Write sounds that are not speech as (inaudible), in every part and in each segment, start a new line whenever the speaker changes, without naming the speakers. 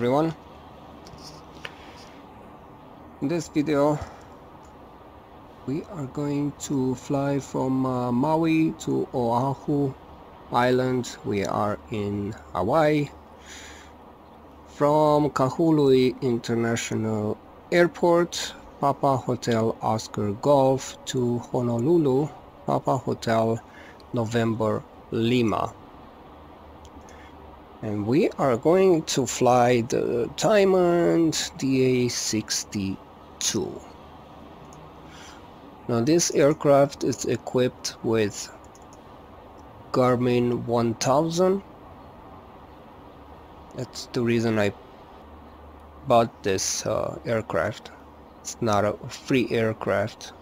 Everyone. In this video we are going to fly from uh, Maui to Oahu Island. We are in Hawaii. From Kahului International Airport, Papa Hotel Oscar Golf to Honolulu, Papa Hotel November Lima and we are going to fly the Diamond DA-62 now this aircraft is equipped with Garmin 1000 that's the reason I bought this uh, aircraft. It's not a free aircraft.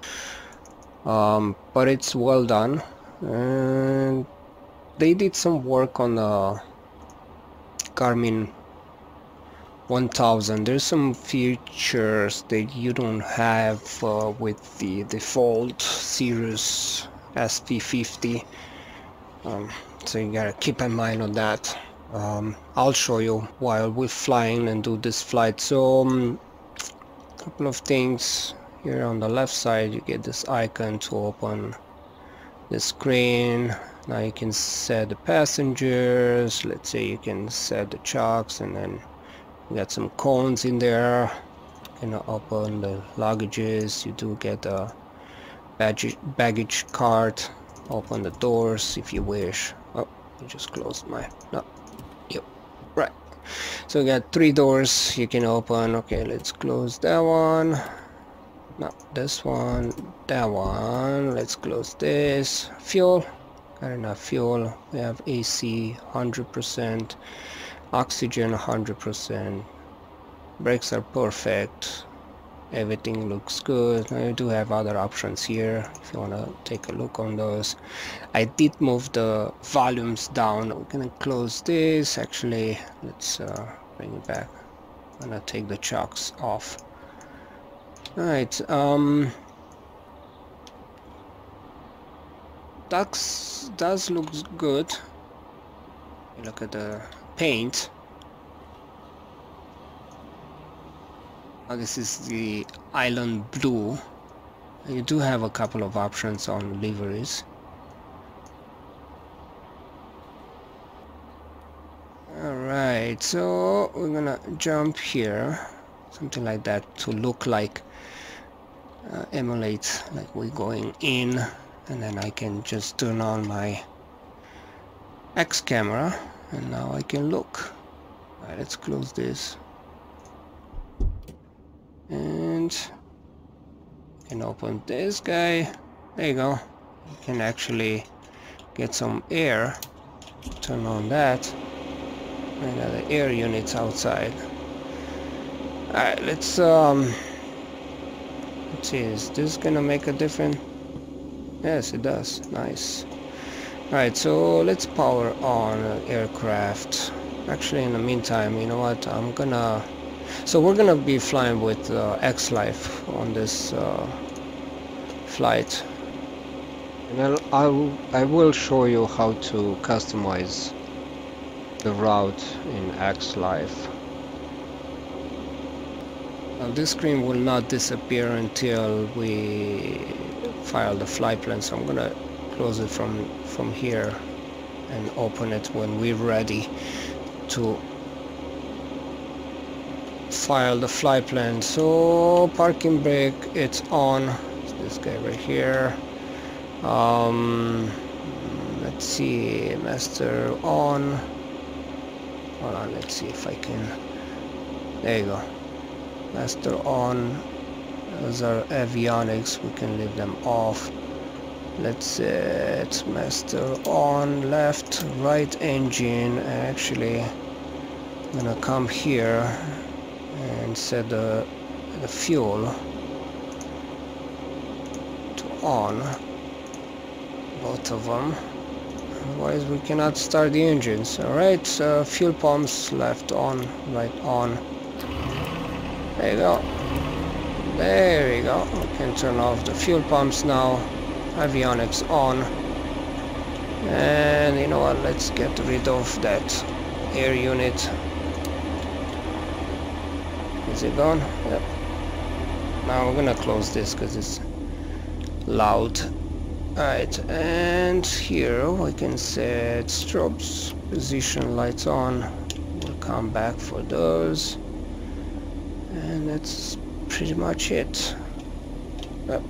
Um, but it's well done. And they did some work on the Garmin 1000 there's some features that you don't have uh, with the default Cirrus SF50 um, so you gotta keep in mind on that. Um, I'll show you while we're flying and do this flight. So um, couple of things here on the left side. You get this icon to open the screen. Now you can set the passengers. Let's say you can set the chocks and then you got some cones in there. You know open the luggages. You do get a baggage baggage cart. Open the doors if you wish. Oh you just closed my no yep right. So you got three doors you can open. Okay let's close that one no this one that one let's close this. Fuel got enough fuel. We have AC 100% oxygen 100% brakes are perfect. Everything looks good. Now you do have other options here if you want to take a look on those. I did move the volumes down. We're gonna close this. Actually let's uh, bring it back. I'm gonna take the chocks off alright um Ducks does look good. Look at the paint. Now this is the island blue. You do have a couple of options on liveries. Alright, so we're gonna jump here. Something like that to look like, uh, emulate like we're going in and then I can just turn on my X camera and now I can look. Right, let's close this. And can open this guy. There you go. You can actually get some air. Turn on that. And the air units outside. Alright let's um let's see is this gonna make a difference Yes, it does. Nice. Alright, so let's power on aircraft. Actually, in the meantime, you know what? I'm gonna... So we're gonna be flying with uh, X-Life on this uh, flight. And I'll, I will show you how to customize the route in X-Life. Now this screen will not disappear until we file the flight plan so I'm gonna close it from from here and open it when we're ready to file the flight plan. So parking brake it's on. This guy right here. Um, let's see master on. Hold on let's see if I can there you go master on those are avionics we can leave them off. Let's set master on left right engine. Actually I'm gonna come here and set the, the fuel to on both of them otherwise we cannot start the engines. Alright uh, fuel pumps left on right on there you go there we go. We can turn off the fuel pumps now. Avionics on. And you know what, let's get rid of that air unit. Is it gone? Yep. Now we're gonna close this because it's loud. Alright, and here we can set strobes, position lights on. We'll come back for those. And that's pretty much it. Yep.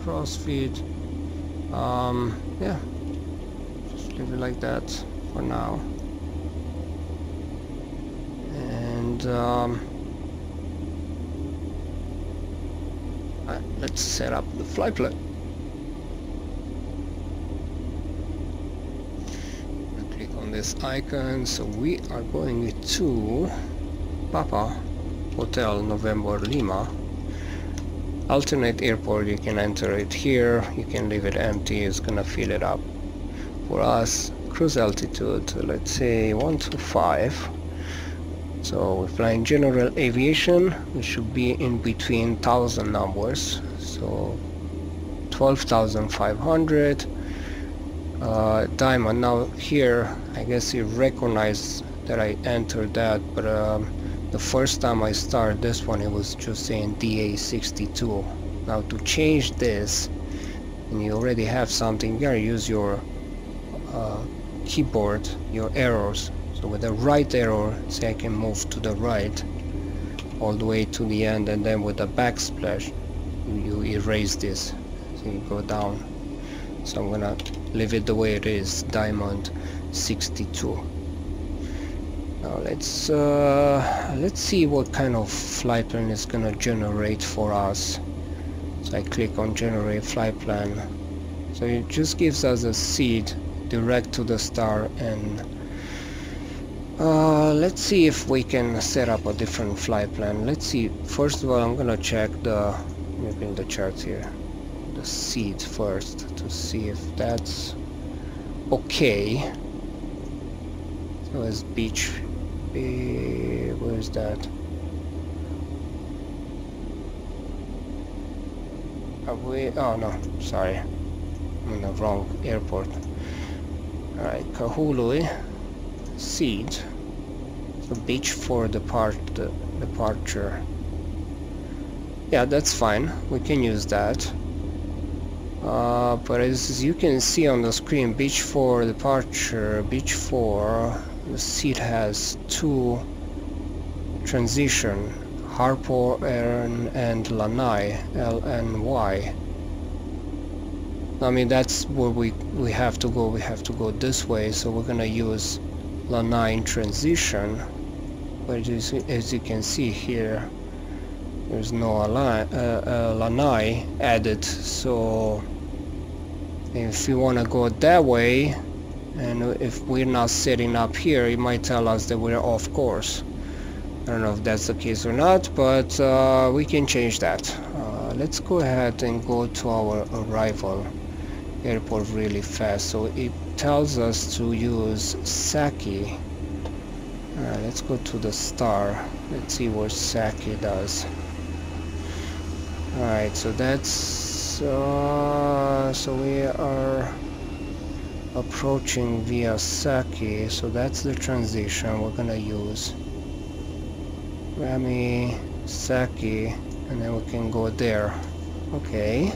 crossfeed um, yeah just leave it like that for now and um, right, let's set up the fly plan click on this icon. So we are going to Papa Hotel November Lima. Alternate airport you can enter it here. You can leave it empty. It's gonna fill it up. For us cruise altitude let's say 125 so we're flying general aviation we should be in between thousand numbers. So 12,500 uh, diamond now here I guess you recognize that I entered that but um, the first time I started this one it was just saying DA62 now to change this and you already have something you gotta use your uh, keyboard your arrows so with the right arrow say I can move to the right all the way to the end and then with the backsplash you, you erase this. So you go down. So I'm gonna leave it the way it is diamond 62 now let's uh, let's see what kind of flight plan is gonna generate for us. So I click on generate flight plan. So it just gives us a seed direct to the star and uh, let's see if we can set up a different flight plan. Let's see. First of all I'm gonna check the me the charts here. The seed first to see if that's okay. So as beach be where's that? Are we oh no sorry. I'm in the wrong airport. Alright Kahului so beach for depart departure. Yeah that's fine. We can use that. Uh, but as you can see on the screen beach for departure beach for the seat has two transition Harpo and Lanai L and mean that's where we we have to go. We have to go this way so we're gonna use Lanai in transition but as, as you can see here there's no uh, uh, Lanai added. So if you want to go that way and if we're not setting up here it might tell us that we're off course. I don't know if that's the case or not but uh, we can change that. Uh, let's go ahead and go to our arrival airport really fast. So it tells us to use Saki uh, let's go to the star. Let's see what Saki does. Alright so that's uh, so we are approaching via Saki. So that's the transition we're gonna use. Rami Saki and then we can go there. Okay.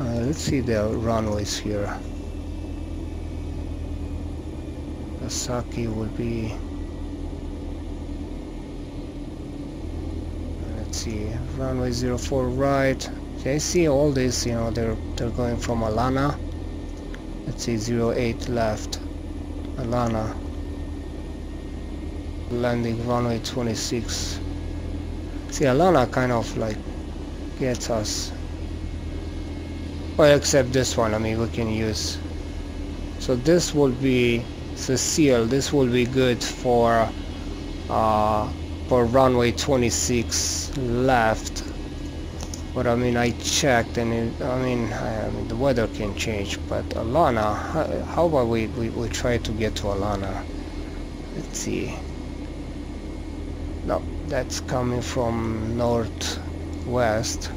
Uh, let's see the runways here. Saki will be see runway 04 right. Okay, see all this you know they're they're going from Alana. Let's see 08 left. Alana. Landing runway 26 see Alana kind of like gets us. Well except this one I mean we can use. So this will be Cecile this will be good for uh, for runway 26 left. But I mean I checked and it, I, mean, I, mean the weather can change but Alana how, how about we, we, we try to get to Alana? Let's see. No that's coming from northwest.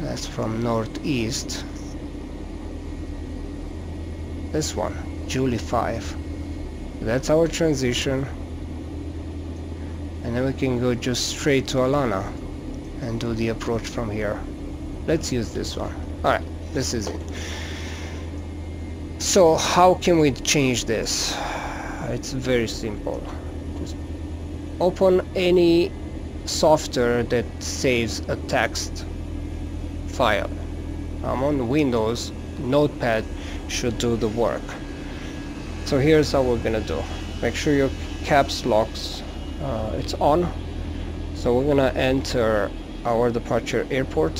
That's from northeast. This one Julie 5 that's our transition and then we can go just straight to Alana and do the approach from here. Let's use this one. Alright this is it. So how can we change this? It's very simple. Just open any software that saves a text file. I'm on Windows notepad should do the work. So here's how we're gonna do. Make sure your caps locks uh, it's on. So we're gonna enter our departure airport.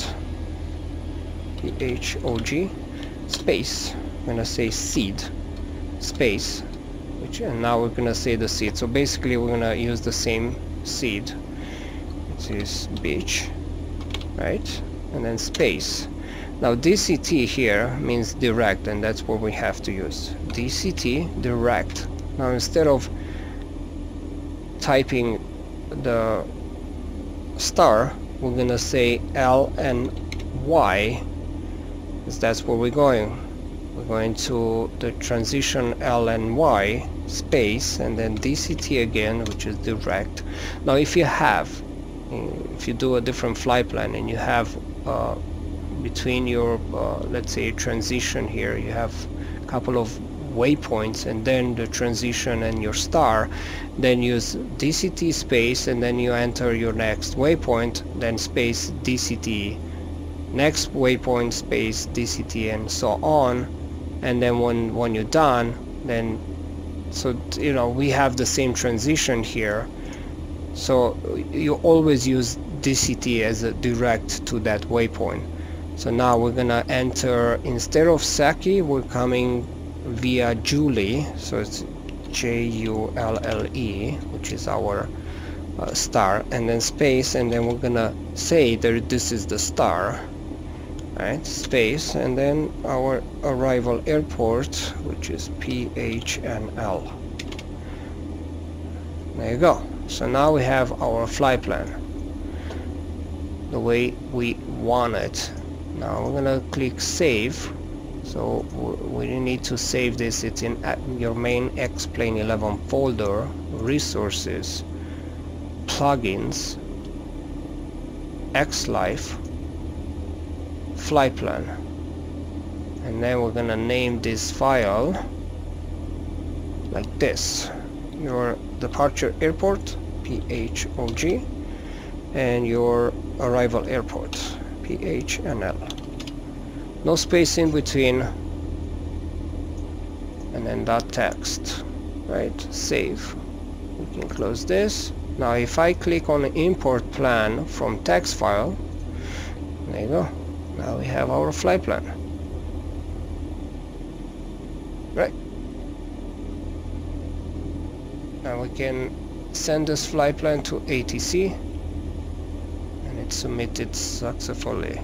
PHOG space. I'm gonna say seed. Space. Which and now we're gonna say the seed. So basically we're gonna use the same seed which is beach right? And then space. Now DCT here means direct and that's what we have to use. DCT direct. Now instead of typing the star we're gonna say L and Y because that's where we're going. We're going to the transition L and Y space and then DCT again which is direct. Now if you have if you do a different flight plan and you have uh, between your uh, let's say transition here you have a couple of waypoints and then the transition and your star then use DCT space and then you enter your next waypoint then space DCT next waypoint space DCT and so on. And then when when you're done then so you know we have the same transition here. So you always use DCT as a direct to that waypoint. So now we're gonna enter instead of Saki we're coming via Julie so it's J-U-L-L-E which is our uh, star and then space and then we're gonna say that this is the star right? Space and then our arrival airport which is PHNL there you go. So now we have our flight plan the way we want it. Now we're gonna click save so we need to save this. It's in your main X-Plane 11 folder resources plugins X-Life flight plan. And then we're gonna name this file like this. Your departure airport PHOG and your arrival airport PHNL. No space in between. And then that text right? Save. We can close this. Now if I click on import plan from text file there you go. Now we have our flight plan. Right. Now we can send this flight plan to ATC and it's submitted successfully.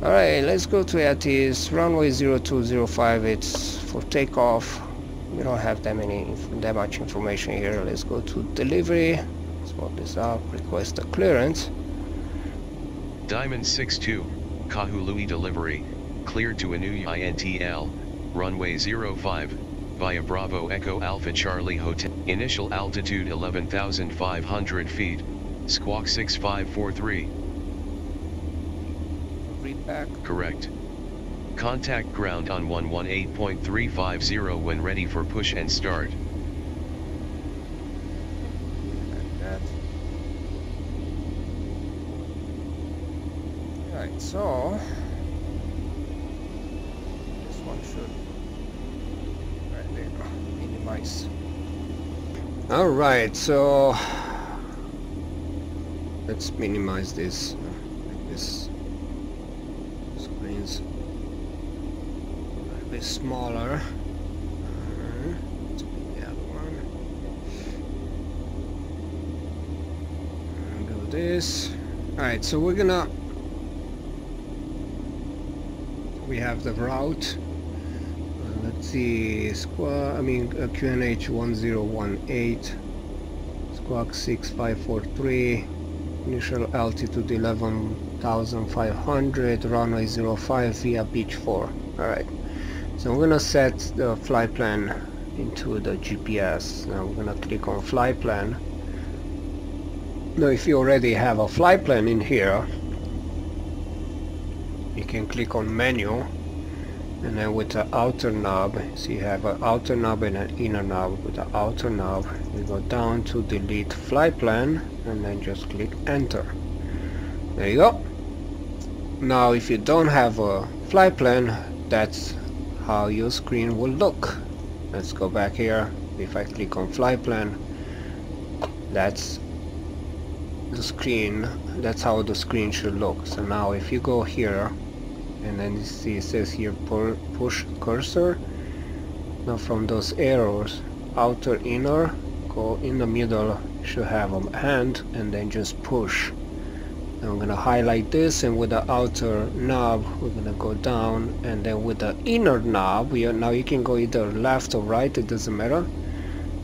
Alright, let's go to ATIS, runway 0205, it's for takeoff. We don't have that many, that much information here. Let's go to delivery, Spot this up, request a clearance.
Diamond 62, Kahului delivery, cleared to Anu INTL, runway 05, via Bravo Echo Alpha Charlie Hotel, initial altitude 11,500 feet, Squawk 6543. Correct. Contact ground on 118.350 when ready for push and start.
Right, so this one should right there minimize. Alright, so let's minimize this uh, make this screens a bit smaller. This. Alright so we're gonna we have the route. Uh, let's see squad I mean uh, QNH 1018 squawk 6543 initial altitude 11,500, runway 05 via beach 4 alright so I'm gonna set the flight plan into the GPS now we're gonna click on flight plan. Now if you already have a flight plan in here you can click on menu and then with the outer knob so you have an outer knob and an inner knob. With the outer knob you go down to delete flight plan and then just click enter. There you go. Now if you don't have a flight plan that's how your screen will look. Let's go back here. If I click on fly plan that's the screen. That's how the screen should look. So now if you go here and then you see it says here push cursor. Now from those arrows outer inner go in the middle should have a hand and then just push I'm gonna highlight this and with the outer knob we're gonna go down and then with the inner knob we are, now you can go either left or right it doesn't matter.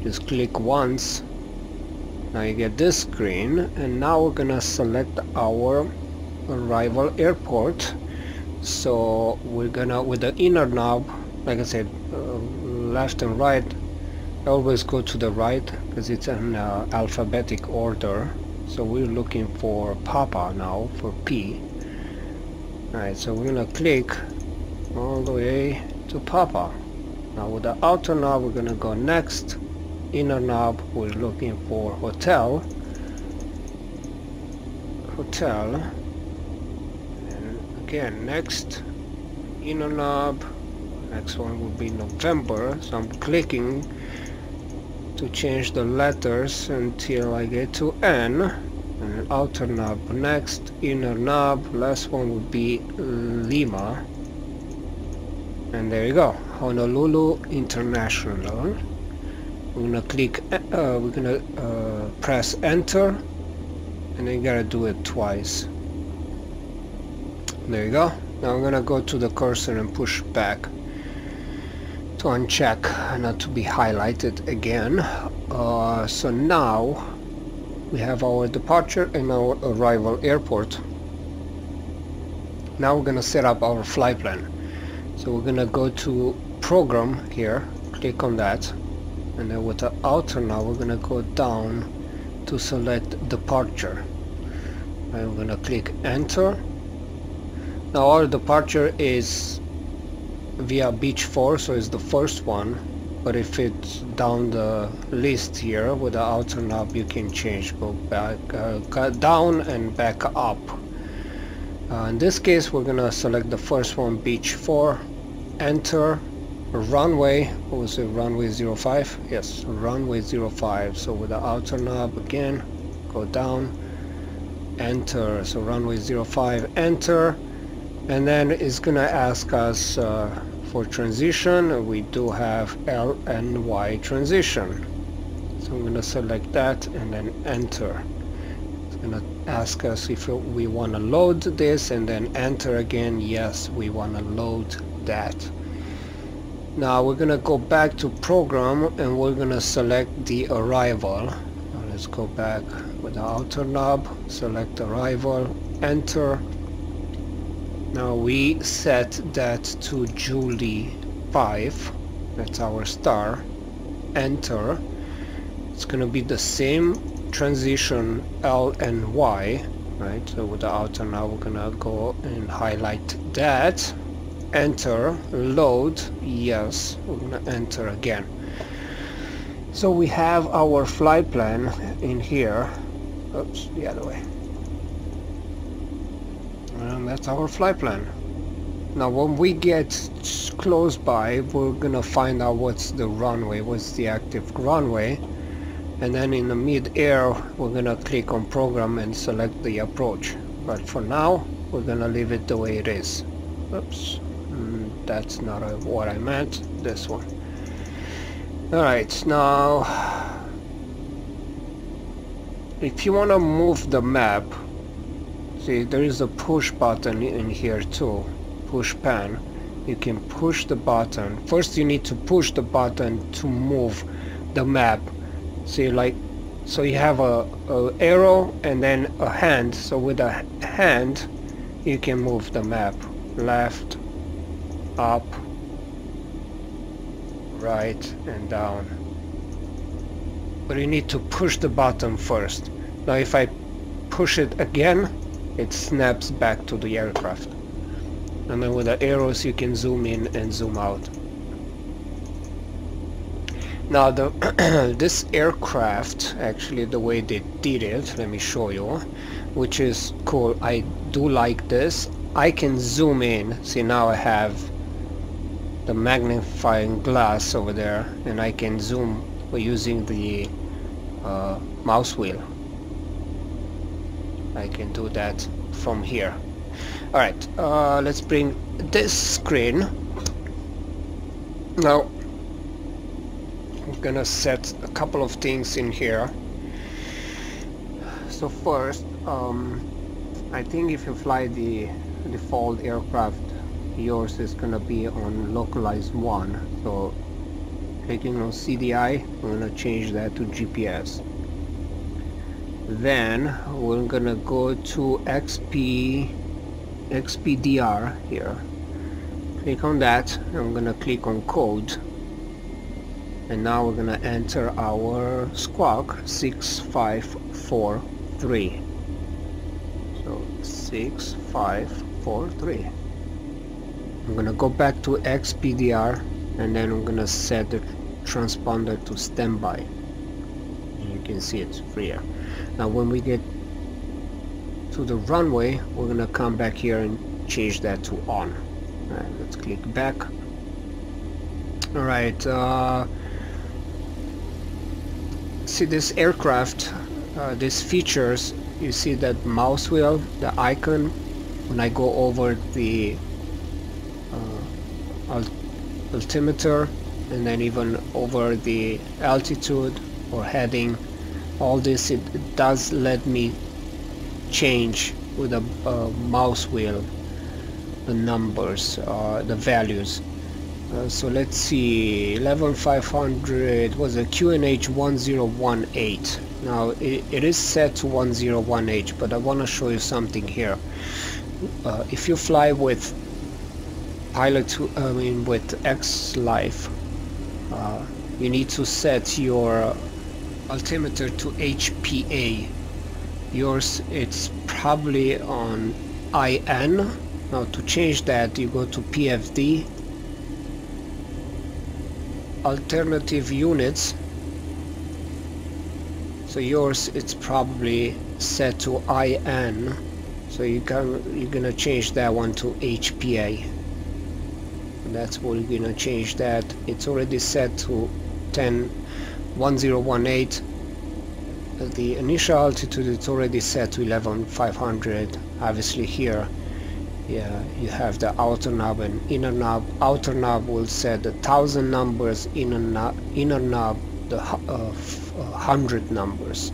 Just click once. Now you get this screen and now we're gonna select our arrival airport. So we're gonna with the inner knob like I said uh, left and right always go to the right because it's in uh, alphabetic order so we're looking for Papa now for P. Alright so we're gonna click all the way to Papa. Now with the outer knob we're gonna go next. Inner knob we're looking for hotel. Hotel. And again next. Inner knob. Next one will be November so I'm clicking to change the letters until I get to N and outer knob next inner knob last one would be Lima. And there you go Honolulu International. We're gonna click uh, we're gonna uh, press enter and then you gotta do it twice. There you go. Now I'm gonna go to the cursor and push back to uncheck not to be highlighted again. Uh, so now we have our departure and our arrival airport. Now we're gonna set up our flight plan. So we're gonna go to program here click on that and then with the outer now we're gonna go down to select departure. I'm gonna click enter. Now our departure is via beach 4 so it's the first one but if it's down the list here with the outer knob you can change go back uh, down and back up. Uh, in this case we're gonna select the first one beach 4 enter runway what was it runway 05 yes runway 05 so with the outer knob again go down enter. So runway 05 enter and then it's gonna ask us uh, for transition we do have L and Y transition. So I'm gonna select that and then enter. It's gonna ask us if we want to load this and then enter again. Yes we want to load that. Now we're gonna go back to program and we're gonna select the arrival. Now let's go back with the outer knob select arrival enter now we set that to Julie 5 that's our star. Enter. It's gonna be the same transition L and Y right? So with the outer now we're gonna go and highlight that. Enter. Load. Yes. We're gonna enter again. So we have our flight plan in here. Oops the other way that's our flight plan. Now when we get close by we're gonna find out what's the runway what's the active runway. And then in the mid-air we're gonna click on program and select the approach. But for now we're gonna leave it the way it is. Oops mm, that's not a, what I meant this one. Alright now if you want to move the map see there is a push button in here too push pan. You can push the button. First you need to push the button to move the map. See like so you have a, a arrow and then a hand. So with a hand you can move the map. Left up right and down. But you need to push the button first. Now if I push it again it snaps back to the aircraft. And then with the arrows you can zoom in and zoom out. Now the (clears throat) this aircraft actually the way they did it let me show you which is cool. I do like this. I can zoom in. See now I have the magnifying glass over there and I can zoom using the uh, mouse wheel I can do that from here. Alright uh, let's bring this screen. Now I'm gonna set a couple of things in here. So first um, I think if you fly the default aircraft yours is gonna be on localized 1 so clicking on CDI I'm gonna change that to GPS then we're gonna go to XP XPDR here. Click on that I'm gonna click on code. And now we're gonna enter our squawk 6543 so 6543 I'm gonna go back to XPDR and then I'm gonna set the transponder to standby. And you can see it's here now when we get to the runway we're gonna come back here and change that to on. Right, let's click back. Alright uh, see this aircraft uh, these features you see that mouse wheel the icon? When I go over the altimeter and then even over the altitude or heading all this it, it does let me change with a mouse wheel the numbers uh, the values. Uh, so let's see level 11500 was a QNH 1018 now it, it is set to 1018 but I want to show you something here. Uh, if you fly with pilot I mean with X Life uh, you need to set your altimeter to HPA yours it's probably on IN now to change that you go to PFD alternative units. So yours it's probably set to IN so you can you're gonna change that one to HPA that's what we're gonna change that. It's already set to 10 1018 the initial altitude is already set to 11500 obviously here yeah you have the outer knob and inner knob. Outer knob will set the thousand numbers inner knob inner knob the uh, hundred numbers.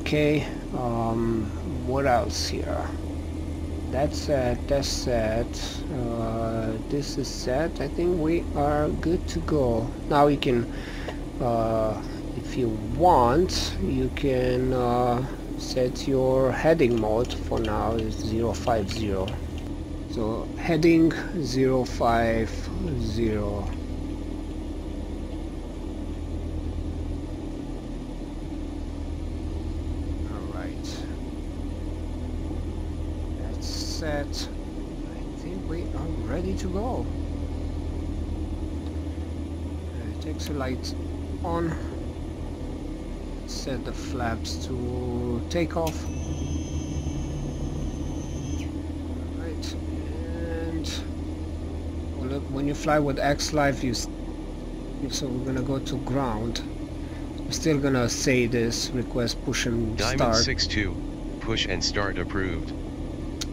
Okay um, what else here? That's set that's set. Uh, this is set. I think we are good to go. Now we can uh, if you want you can uh, set your heading mode for now is 050 so heading 050 set. I think we are ready to go. Uh, takes the light on. Set the flaps to take off. Right, and well, look, when you fly with X Life, you so we're gonna go to ground. I'm still gonna say this request push and
Diamond
start.
Diamond 6-2, push and start approved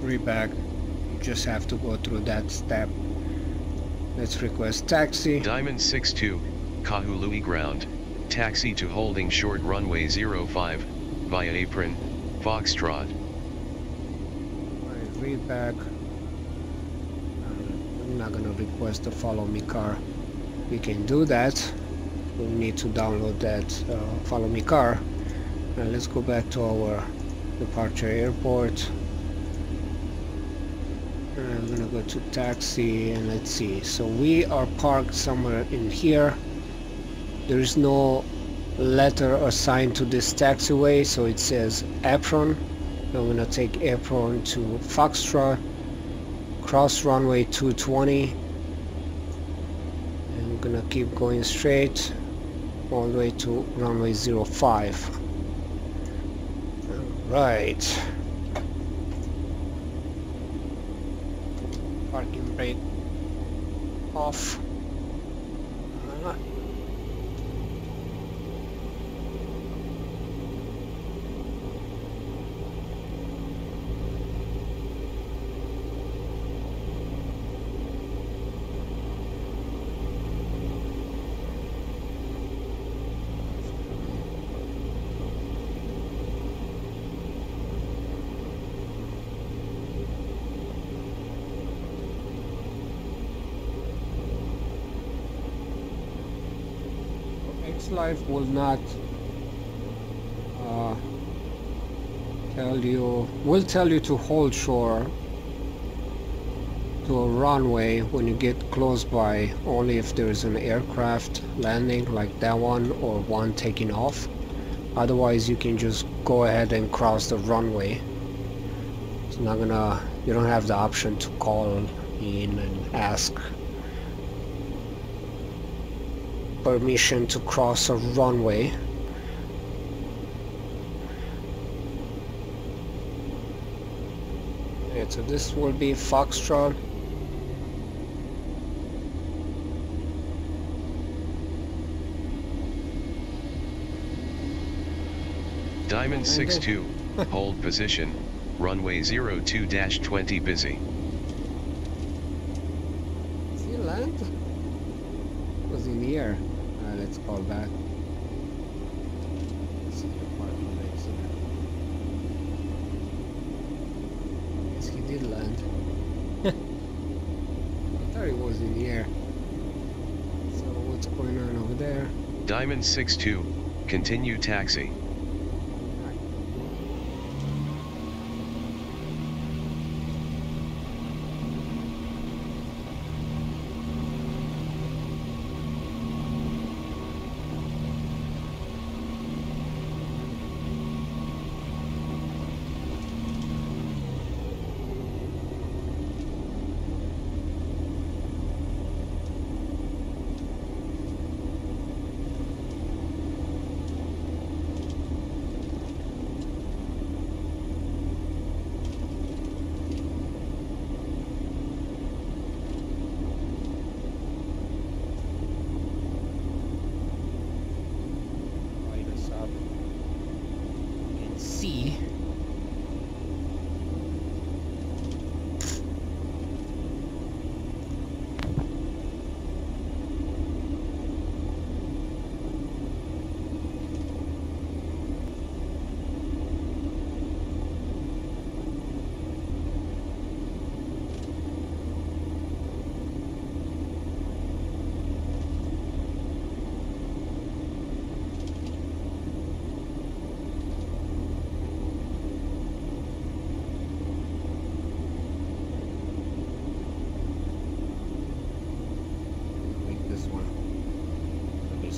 reback you just have to go through that step let's request taxi
Diamond 62 Kahului ground taxi to holding short runway 05 via apron Foxtrot.
Right, read back. I'm not gonna request a follow me car. We can do that. We need to download that uh, follow me car. Now let's go back to our departure airport. And I'm gonna go to taxi and let's see. So we are parked somewhere in here. There is no letter assigned to this taxiway, so it says apron. I'm gonna take apron to Foxtrot, cross runway 220. And I'm gonna keep going straight all the way to runway 05. Right. Parking brake off. Uh, X-Life will not uh, tell you, will tell you to hold shore to a runway when you get close by only if there is an aircraft landing like that one or one taking off. Otherwise you can just go ahead and cross the runway. It's not gonna you don't have the option to call in and ask permission to cross a runway. Okay, so this will be Foxtrot.
Diamond 6-2, (laughs) hold position, runway 02-20 busy. 962, continue taxi.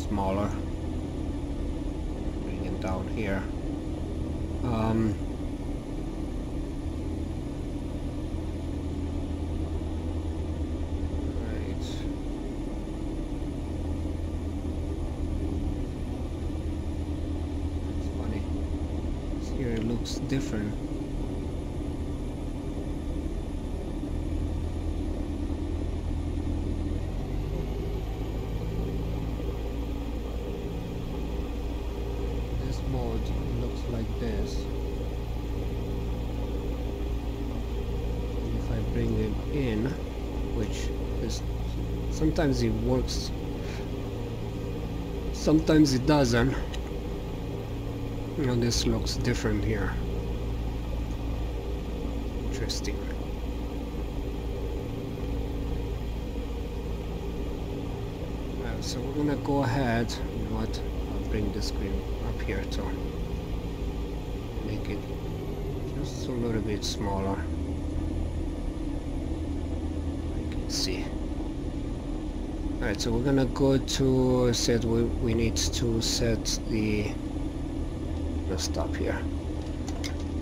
Smaller. Bring it down here. Um, right. Funny. Here it looks different. this mode looks like this And if I bring it in which is sometimes it works. Sometimes it doesn't. Know this looks different here. Interesting. Uh, so we're gonna go ahead you know what I'll bring the screen up here to make it just a little bit smaller let's see alright so we're gonna go to set we, we need to set the let's stop here.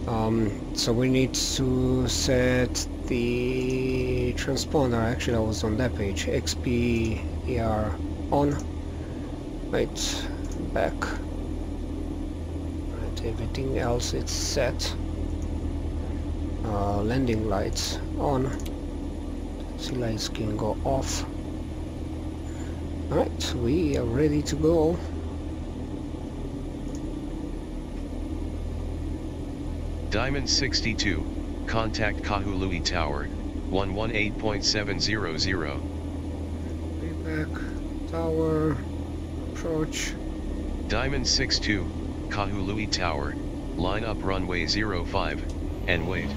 Um, so we need to set the transponder. Actually I was on that page. XPER on. Right back. Right everything else is set. Uh, landing lights on. Sea lights can go off alright we are ready to go
Diamond 62, contact Kahului Tower, 118.700.
back tower approach
Diamond 62, Kahului Tower, line up runway 05, and wait.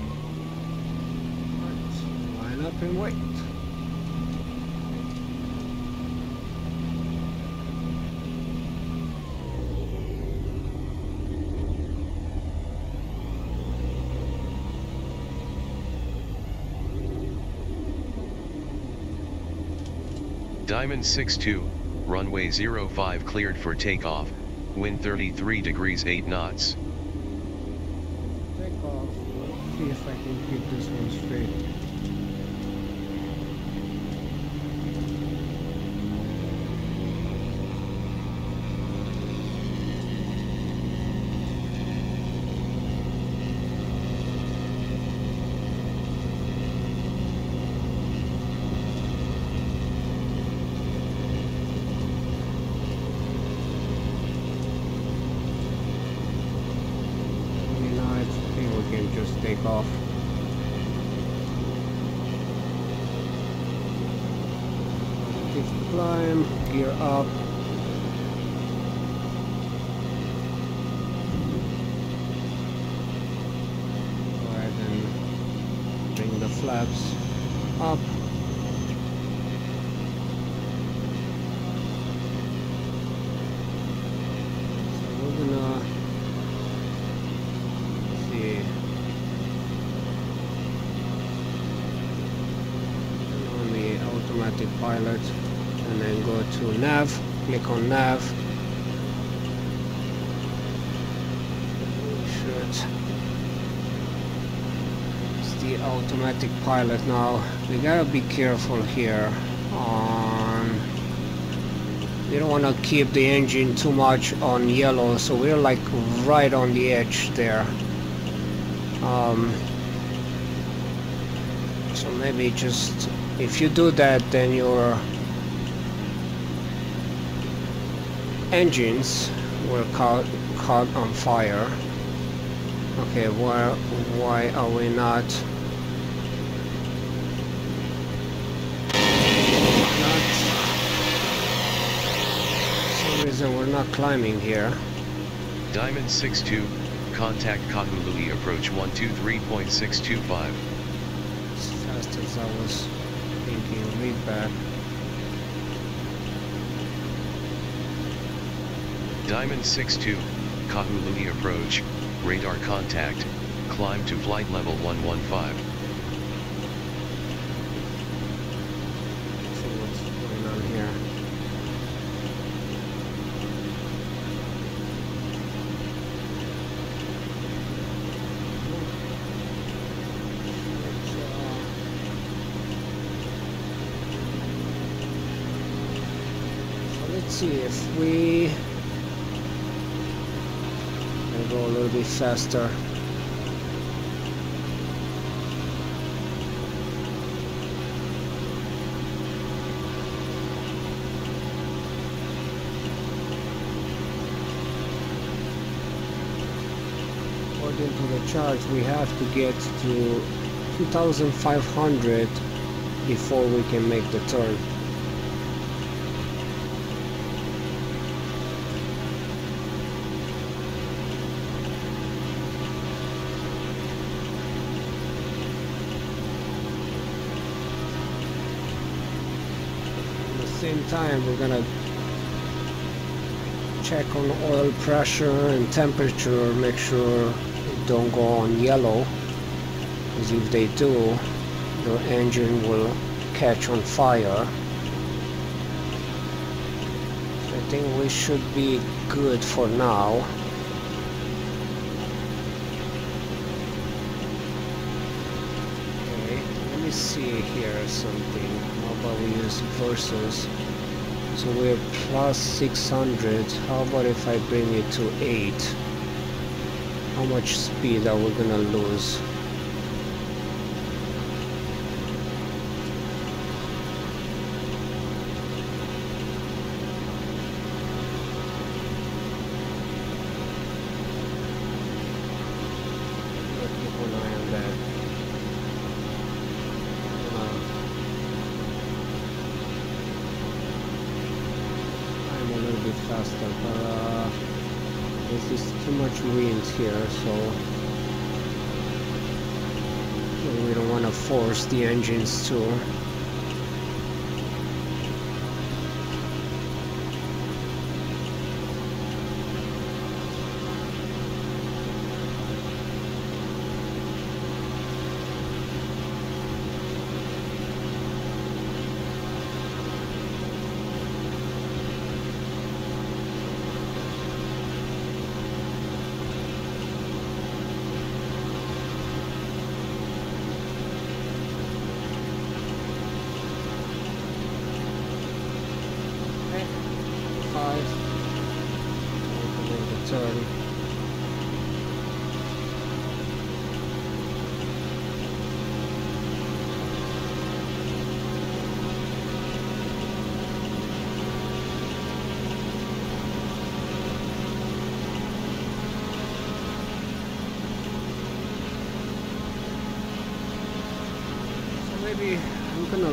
line up and wait
Diamond 62, runway 05 cleared for takeoff, wind 33 degrees 8 knots.
take off Let's see if I can keep this one straight I mean, I think we can just take off Positive climb, gear up Go ahead and bring the flaps up So we're gonna see Turn on the automatic pilot and then go to on nav. Should it's the automatic pilot now. We gotta be careful here on we don't want to keep the engine too much on yellow so we're like right on the edge there. Um, so maybe just if you do that then your engines were caught caught on fire. Okay why why are we not some reason we're not climbing here.
Diamond 62, contact Kahului approach 123.625.
as fast as I was thinking read back
Diamond 62, Kahului approach, radar contact, climb to flight level 115.
see what's going on here Let's, uh, So let's see if we can go a little bit faster. According to the chart, we have to get to 2500 before we can make the turn. Same time, we're gonna check on oil pressure and temperature, make sure it don't go on yellow. Because if they do, the engine will catch on fire. I think we should be good for now. Okay, let me see here something. Use versus? So we're plus 600. How about if I bring it to 8? How much speed are we gonna lose? here so we don't want to force the engines to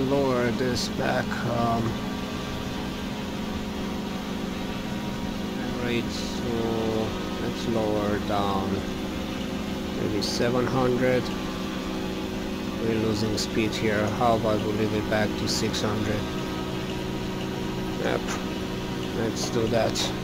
Lower this back um, right so let's lower down. Maybe 700 we're losing speed here. How about we leave it back to 600 yep. Let's do that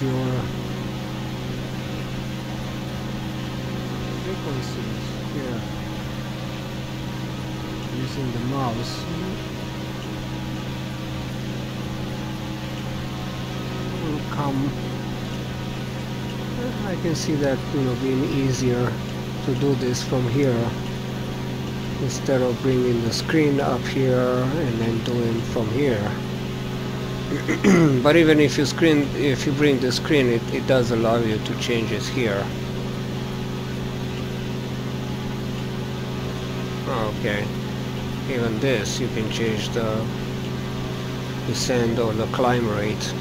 your frequencies here using the mouse. Will come. I can see that you know being easier to do this from here instead of bringing the screen up here and then doing from here (clears throat) but even if you screen if you bring the screen it, it does allow you to change it here. Okay. Even this you can change the descent or the climb rate.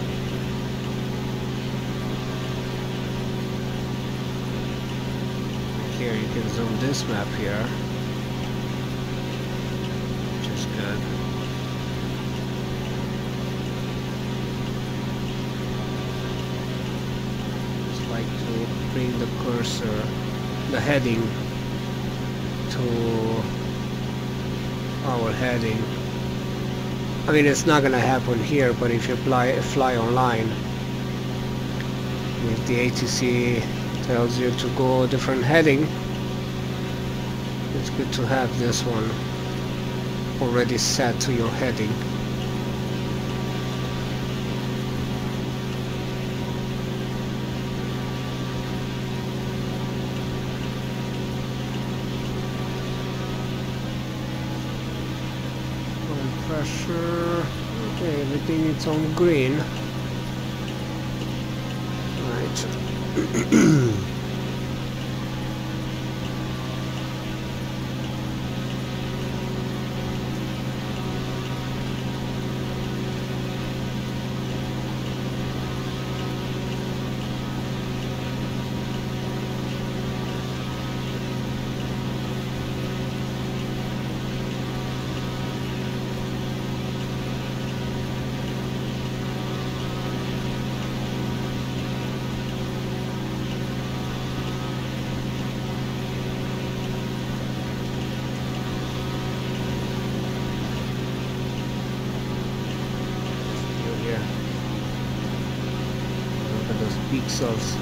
Here you can zoom this map here which is good just like to bring the cursor uh, the heading to our heading. I mean it's not gonna happen here but if you fly, fly online if the ATC tells you to go a different heading it's good to have this one already set to your heading oil pressure okay everything is on green right Still here. Look at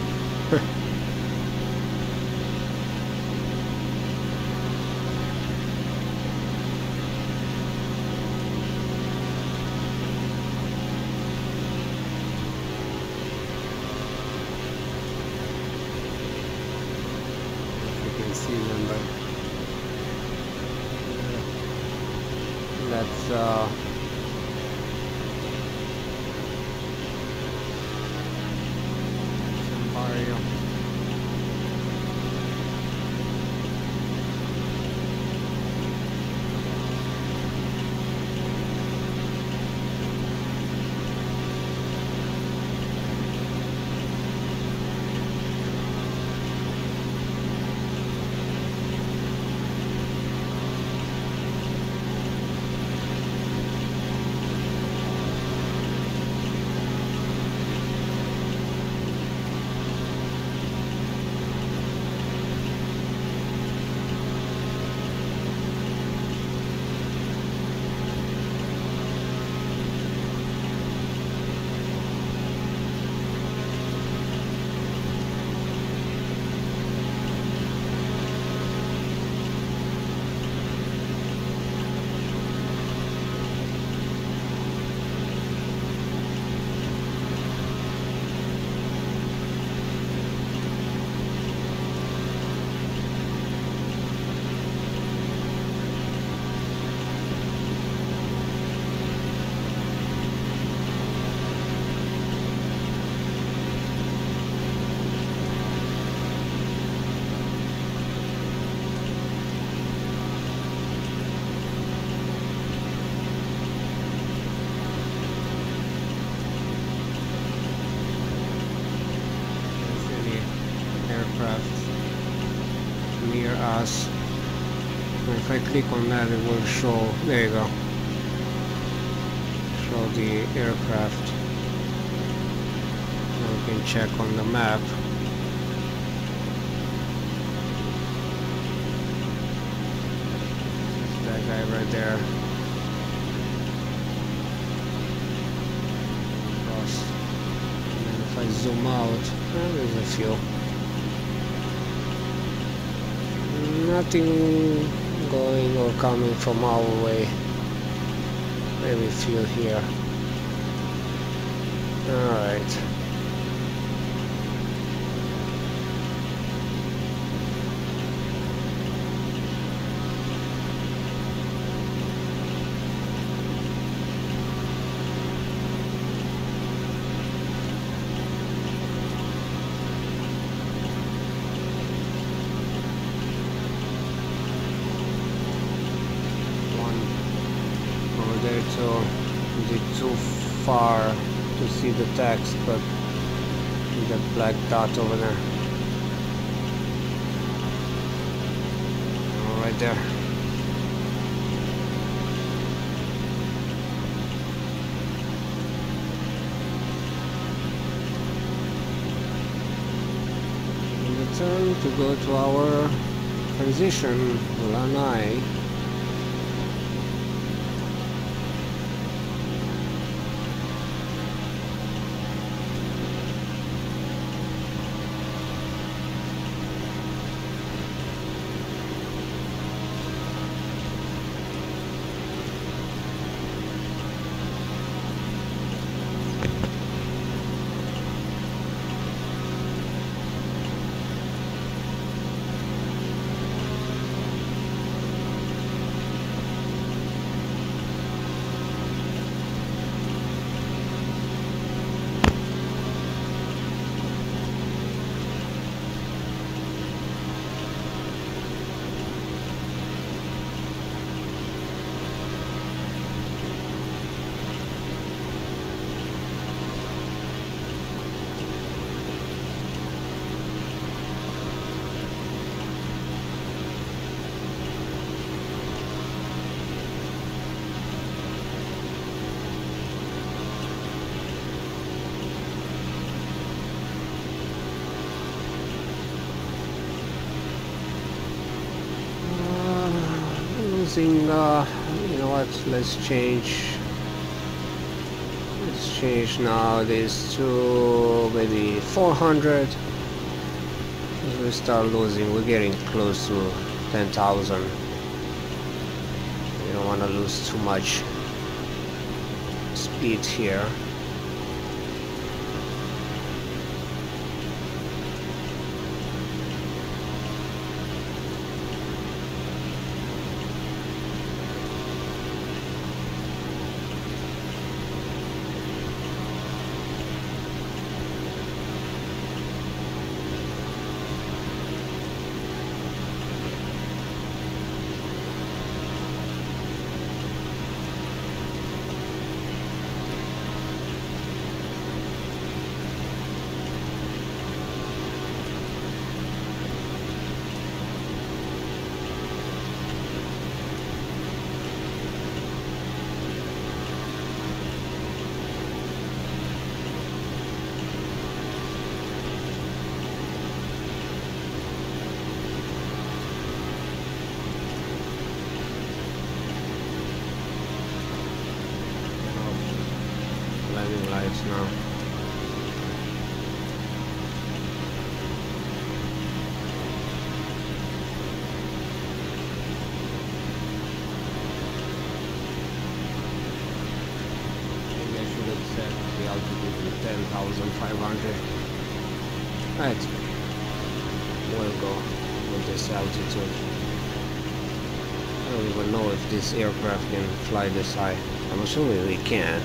click on that it will show, there you go, show the aircraft. We can check on the map. That guy right there. and If I zoom out, there's a few. Nothing going or coming from our way. Maybe few here. Alright. far to see the text, but that black dot over there. Oh, right there. turn to go to our transition Lanai using uh, you know what let's change let's change now this to maybe 400 we start losing we're getting close to 10,000 we don't want to lose too much speed here this altitude. I don't even know if this aircraft can fly this high. I'm assuming we can.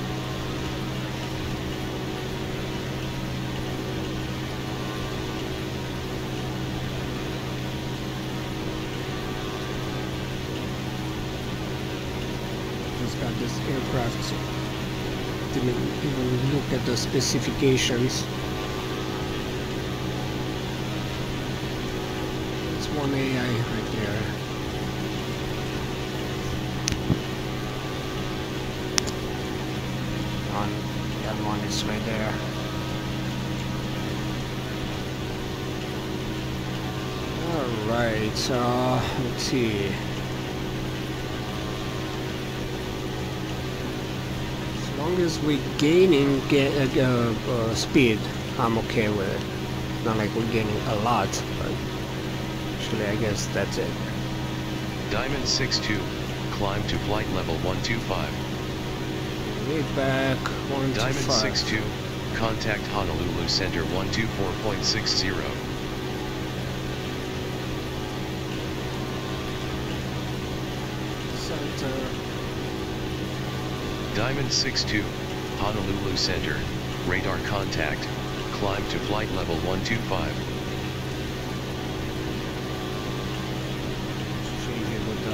Just got this aircraft didn't even look at the specifications. One AI right there. is right there. Alright, so let's see. As long as we're gaining uh, uh, speed, I'm okay with it. Not like we're gaining a lot, but actually I guess that's it.
Diamond 62, climb to flight level 125.
Way back, one
Diamond
to five.
62, contact Honolulu Center 124.60.
Center.
Diamond 62, Honolulu Center, radar contact, climb to flight level 125.
change it with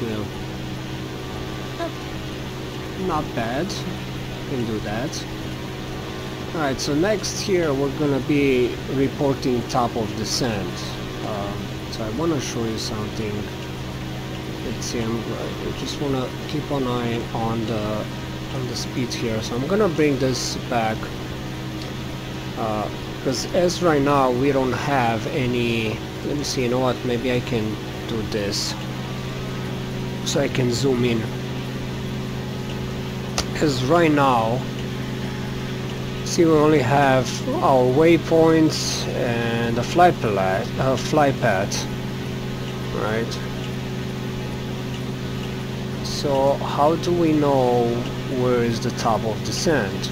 wheel. Not bad. Can do that. Alright, so next here we're gonna be reporting top of descent. Um, so I wanna show you something. See, I'm, I just wanna keep an eye on the on the speed here. So I'm gonna bring this back because as right now we don't have any let me see you know what maybe I can do this so I can zoom in. Because right now see we only have our waypoints and a fly path, path right? So how do we know where is the top of descent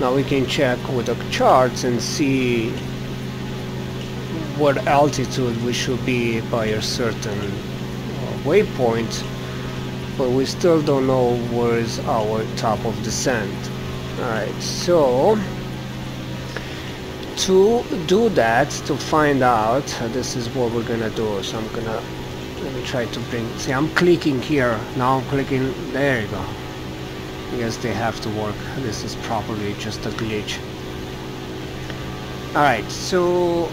now we can check with the charts and see what altitude we should be by a certain waypoint but we still don't know where is our top of descent alright so to do that to find out this is what we're gonna do. So I'm gonna let me try to bring see I'm clicking here. Now I'm clicking there you go. Yes, they have to work. This is probably just a glitch. Alright so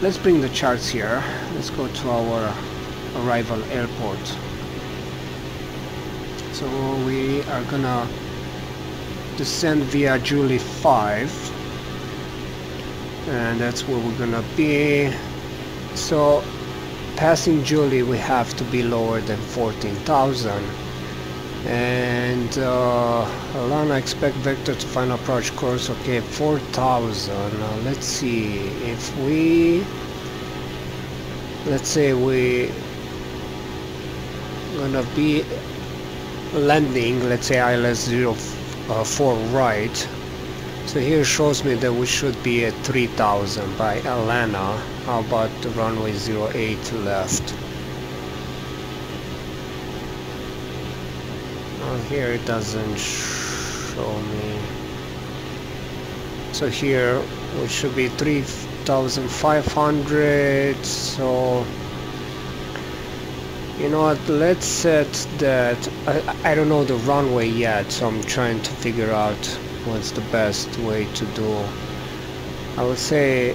let's bring the charts here. Let's go to our arrival airport. So we are gonna descend via Julie 5 and that's where we're gonna be. So passing Julie we have to be lower than 14,000 and uh, Alana expect vector to find approach course okay 4000 uh, let's see if we let's say we gonna be landing let's say ILS 0 uh, 4 right. So here shows me that we should be at 3000 by Alana how about runway 08 left? Here it doesn't show me. So here we should be 3500 so you know what? Let's set that I, I don't know the runway yet so I'm trying to figure out what's the best way to do. I would say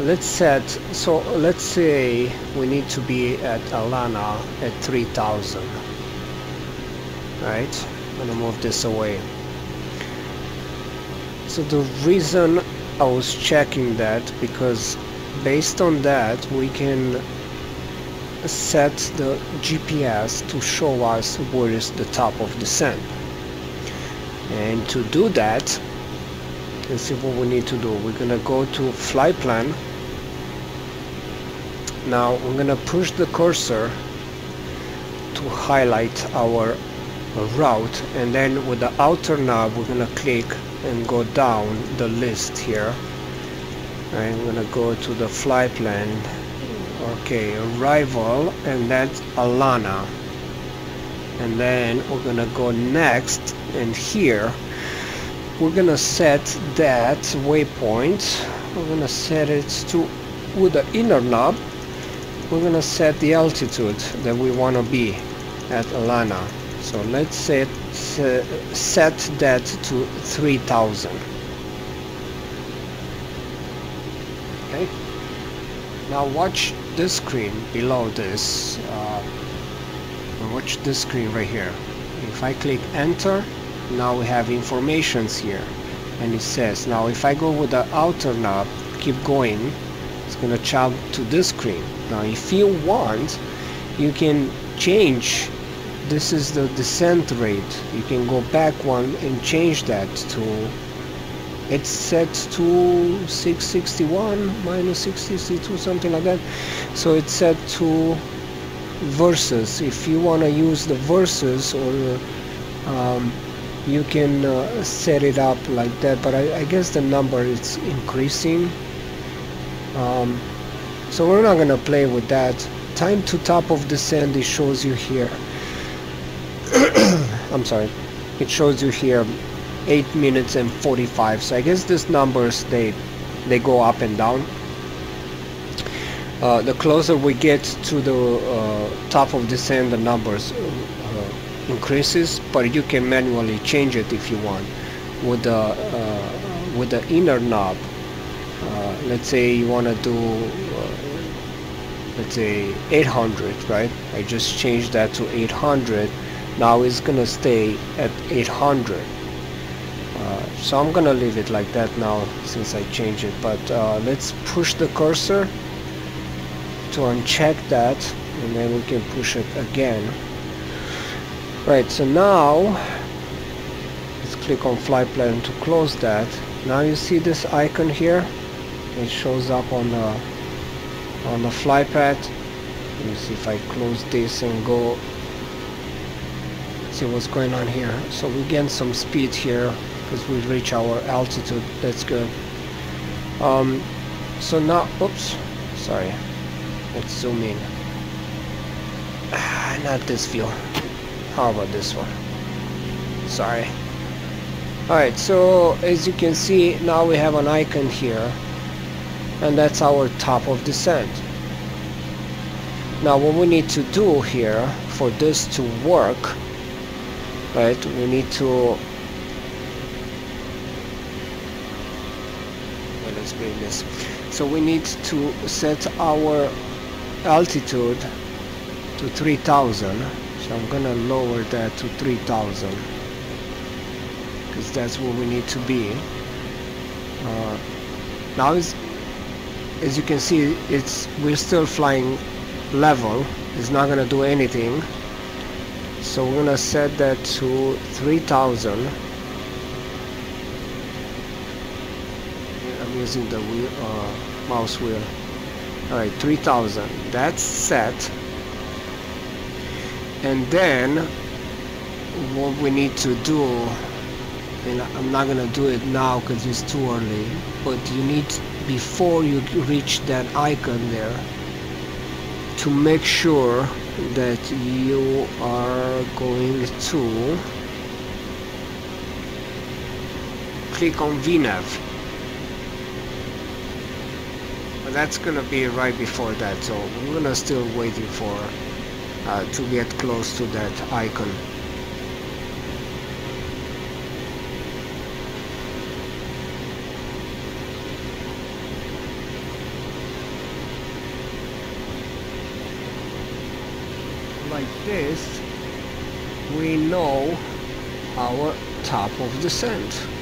let's set so let's say we need to be at Alana at 3000 right? I'm gonna move this away. So the reason I was checking that because based on that we can set the GPS to show us where is the top of descent and to do that let's see what we need to do. We're gonna go to fly plan. Now we're gonna push the cursor to highlight our route and then with the outer knob we're gonna click and go down the list here. I'm gonna go to the fly plan okay arrival and that's Alana. And then we're gonna go next and here we're gonna set that waypoint. We're gonna set it to with the inner knob we're gonna set the altitude that we want to be at Alana. So let's set uh, set that to 3000 okay. Now watch this screen below this uh, watch this screen right here. If I click enter now we have informations here. And it says now if I go with the outer knob keep going it's gonna jump to this screen. Now if you want you can change this is the descent rate. You can go back one and change that to it's set to 661 minus 662 something like that. So it's set to versus if you want to use the versus or um, you can uh, set it up like that but I, I guess the number is increasing. Um, so we're not gonna play with that. Time to top of descent it shows you here. (clears throat) I'm sorry. It shows you here 8 minutes and 45 so I guess these numbers they they go up and down. Uh, the closer we get to the uh, top of descent the numbers uh, increases but you can manually change it if you want. With the uh, with the inner knob uh, let's say you want to do uh, let's say 800 right? I just changed that to 800 now it's gonna stay at 800 uh, so I'm gonna leave it like that now since I changed it but uh, let's push the cursor to uncheck that and then we can push it again. Right so now let's click on flight plan to close that. Now you see this icon here? It shows up on the on the fly pad. Let me see if I close this and go see what's going on here. So we gain some speed here because we reach our altitude. That's good. Um, so now oops sorry. Let's zoom in. Ah, not this view how about this one? Sorry. Alright so as you can see now we have an icon here and that's our top of descent. Now what we need to do here for this to work right we need to well, let's bring this so we need to set our altitude to 3000 so I'm gonna lower that to 3000 because that's where we need to be. Uh, now is as you can see it's we're still flying level. It's not gonna do anything. So we're gonna set that to 3000 I'm using the wheel, uh, mouse wheel. Alright 3000 that's set. And then what we need to do and I'm not gonna do it now because it's too early but you need before you reach that icon there to make sure that you are going to click on VNAV but that's gonna be right before that so we're gonna still waiting for uh, to get close to that icon. Like this we know our top of descent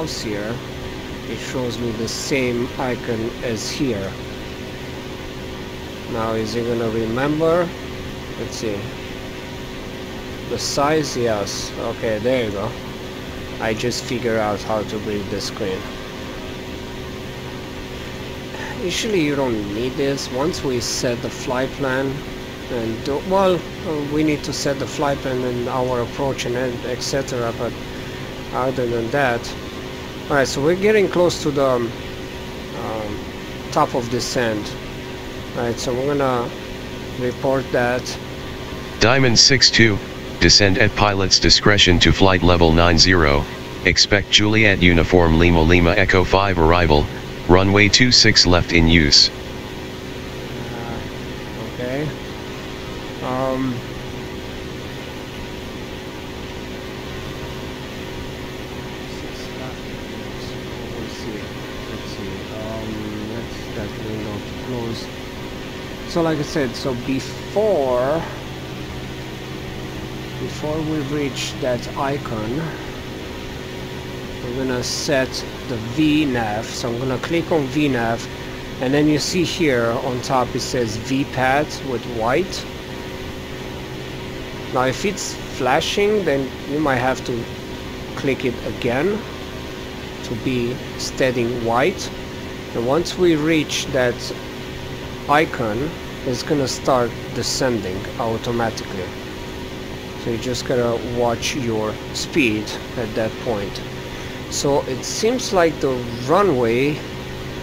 mouse here, it shows me the same icon as here. Now is it gonna remember? Let's see. The size, yes. Okay, there you go. I just figured out how to read the screen. Usually you don't need this. Once we set the flight plan and do, well, uh, we need to set the flight plan and our approach and etc. But other than that, all right. So we're getting close to the um, um, top of descent. All right. So we're gonna report that.
Diamond 62. Descend at pilot's discretion to flight level 90. Expect Juliet Uniform Lima Lima Echo 5 arrival. Runway 26 left in use.
Uh, okay. Um. six left. So we'll see. Let's see. Um, let's that window to close. So like I said, so before before we reach that icon we're gonna set the VNAV so I'm gonna click on VNAV and then you see here on top it says VPATH with white. Now if it's flashing then you might have to click it again to be steadying white. And once we reach that icon it's gonna start descending automatically. So you just gotta watch your speed at that point. So it seems like the runway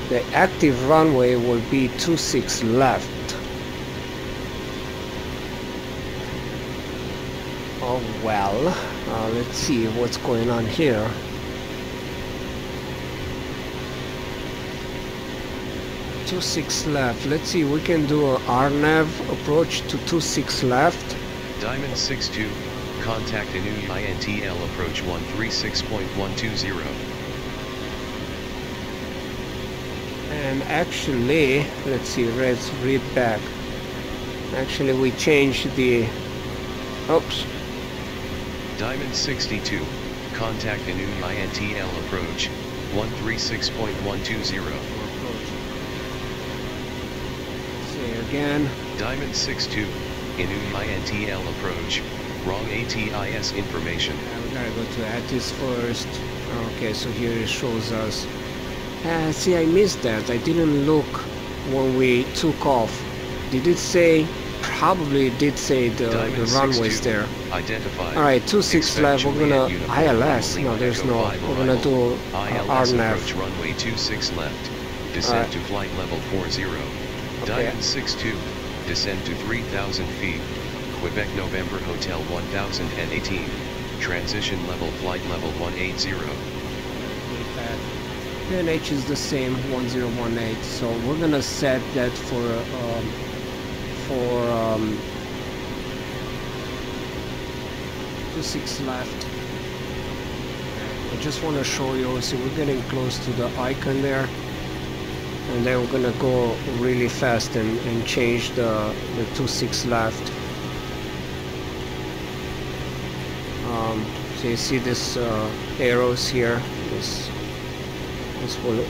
the active runway will be 26 left. Oh well uh, let's see what's going on here two six left let's see we can do a RNAV approach to two six left
Diamond 62. Contact the new INTL approach 136.120.
and actually let's see let's read back actually we changed the oops
Diamond 62. Contact the new INTL approach 136.120.
see again
Diamond 62. Inui INTL approach. Wrong ATIS information.
Uh, we gotta go to ATIS first okay so here it shows us uh, see I missed that I didn't look when we took off did it say probably did say the, the runways
62.
there
Identified.
Alright, 2-6
Expect
left, we're gonna ILS, no there's no, we're gonna do uh,
ILS approach
RNAV.
runway 26 left. Descent
Alright.
to flight level 40. Diamond 62. Descend to 3000 feet. Quebec November Hotel 1018. Transition level flight level 180.
PNH is the same 1018 so we're gonna set that for um, for um, 26 left I just want to show you see we're getting close to the icon there and then we're gonna go really fast and, and change the the 26 left. Um, so you see this uh, arrows here? This this will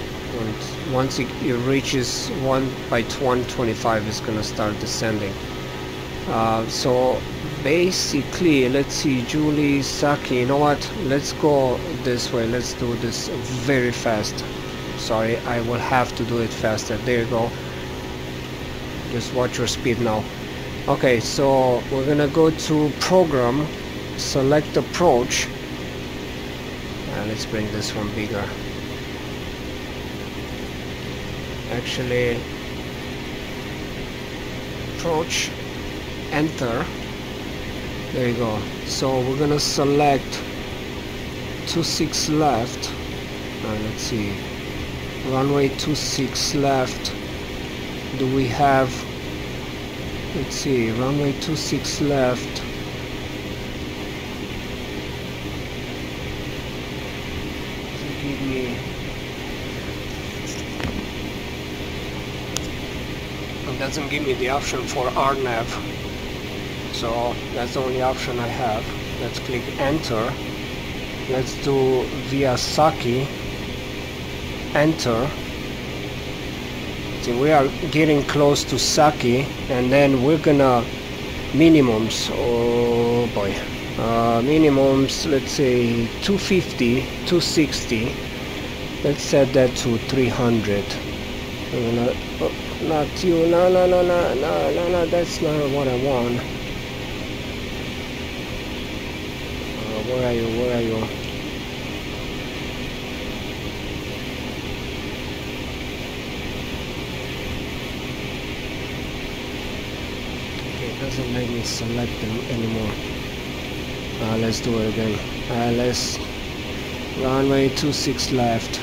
once, it, it reaches 1 by 125 it's gonna start descending. Uh, so basically let's see Julie Saki you know what? Let's go this way. Let's do this very fast sorry I will have to do it faster. There you go. Just watch your speed now. Okay so we're gonna go to program select approach and let's bring this one bigger. Actually approach enter. There you go. So we're gonna select two six left. Uh, let's see runway 26 left. Do we have let's see runway 26 left. Give me. Doesn't give me the option for RNAV so that's the only option I have. Let's click enter. Let's do via Saki enter see we are getting close to Saki and then we're gonna minimums oh boy uh, minimums let's say 250 260 let's set that to 300 not, oh, not you no no no no no no no that's not what I want where are you? Where are you? Me select them anymore. Uh, let's do it again. Uh, let's runway 26 left.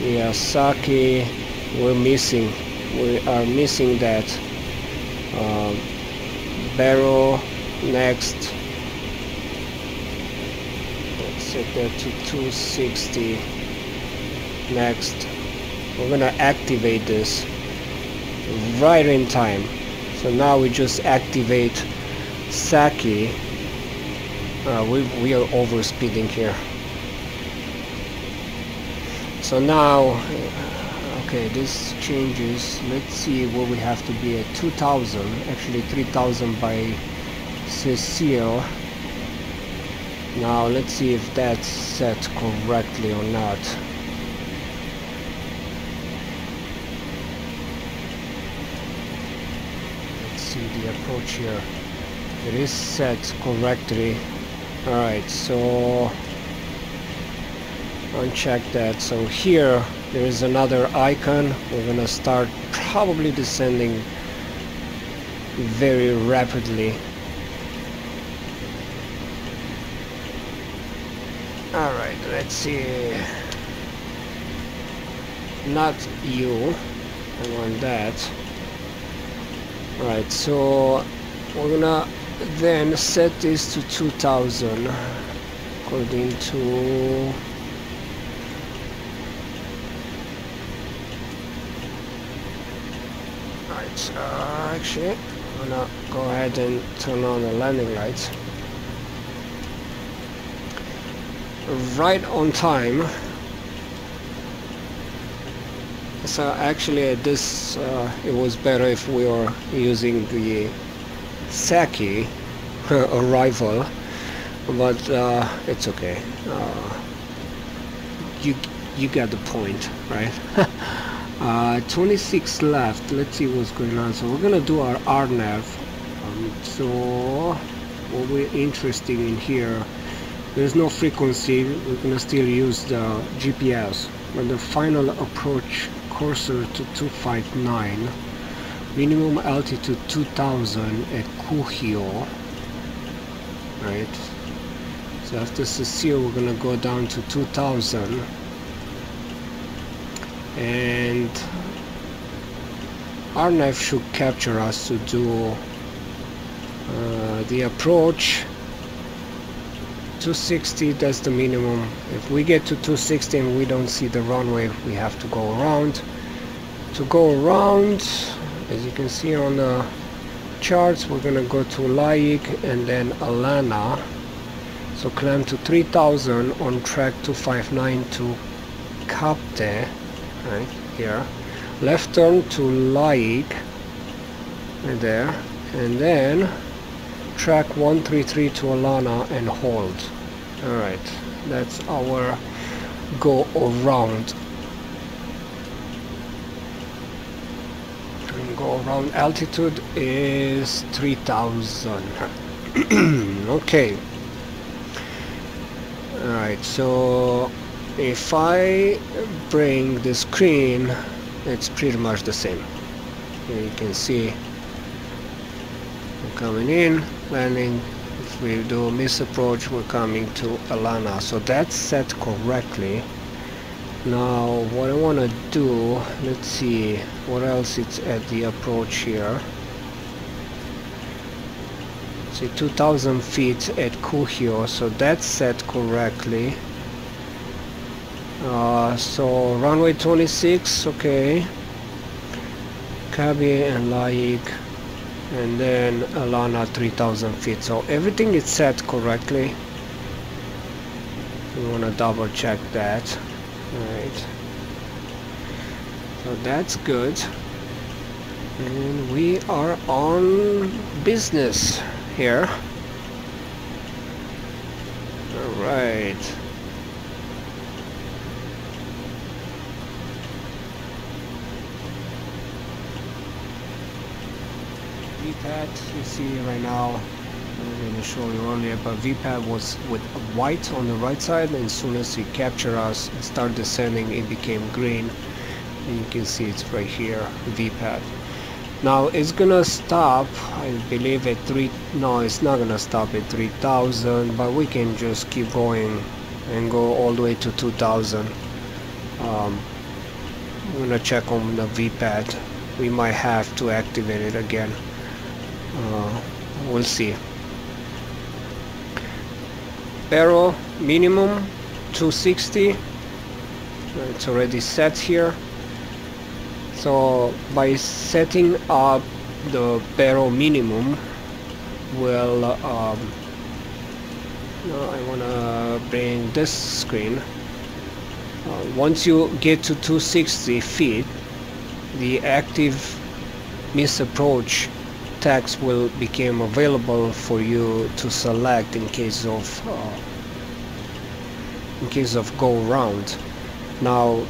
Miyazaki, we're missing. We are missing that. Um, barrel next Let's set that to 260 next we're gonna activate this right in time so now we just activate Saki. Uh, we, we are over speeding here. So now okay this changes. Let's see where we have to be at 2000 actually 3000 by Cecile. Now let's see if that's set correctly or not. Let's see here. It is set correctly. Alright, so uncheck that. So here there is another icon. We're gonna start probably descending very rapidly Alright, let's see. Not you. I want that. Alright, so we're gonna then set this to 2000 according to Right, uh, actually, I'm gonna go ahead and turn on the landing lights. right on time so actually this uh, it was better if we were using the Saki arrival but uh, it's okay. Uh, you you got the point right? (laughs) Uh, 26 left. Let's see what's going on. So we're gonna do our RNAV um, so what we're interested in here there's no frequency. We're gonna still use the GPS but the final approach closer to 259 minimum altitude 2000 at Kuhio right? So after Cecile we're gonna go down to 2000 and RNAV should capture us to do uh, the approach. 260 that's the minimum. If we get to 260 and we don't see the runway we have to go around. To go around as you can see on the charts we're gonna go to Laik and then Alana. So climb to 3000 on track 259 to Kapte right here. Left turn to Laik right there. And then track 133 to Alana and hold. Alright that's our go around go around altitude is 3000 (clears throat) okay. Alright so if I bring the screen it's pretty much the same. You can see coming in landing. If we do a miss approach we're coming to Alana. So that's set correctly now what I want to do let's see what else it's at the approach here. See 2000 feet at Kuhio so that's set correctly. Uh, so runway 26 okay. Maccabi and Laik and then Alana 3000 feet. So everything is set correctly. We want to double check that alright. So that's good. And we are on business here. Alright. VPATH you see right now I'm going to show you earlier but VPATH was with white on the right side and as soon as he captured us and start descending it became green. And you can see it's right here VPATH. Now it's gonna stop I believe at 3 no it's not gonna stop at 3000 but we can just keep going and go all the way to 2000 um, I'm gonna check on the VPATH. We might have to activate it again. Uh, we'll see barrel minimum 260 it's already set here. So by setting up the barrel minimum will um, no, I want to bring this screen. Uh, once you get to 260 feet the active misapproach text will become available for you to select in case of uh, in case of go round. Now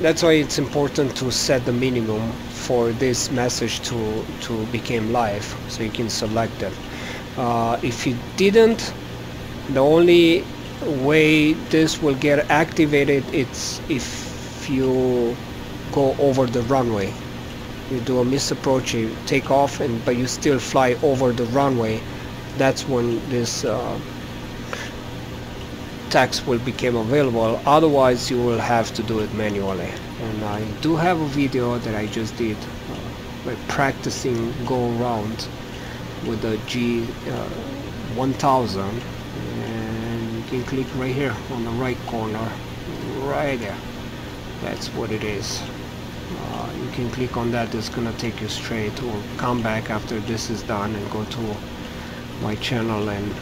that's why it's important to set the minimum for this message to to become live so you can select it. Uh, if you didn't the only way this will get activated it's if you go over the runway you do a misapproach you take off and but you still fly over the runway that's when this uh, text will become available. Otherwise you will have to do it manually. And I do have a video that I just did uh, by practicing go around with the G uh, 1000 and you can click right here on the right corner right there. That's what it is uh, you can click on that. It's gonna take you straight or come back after this is done and go to my channel and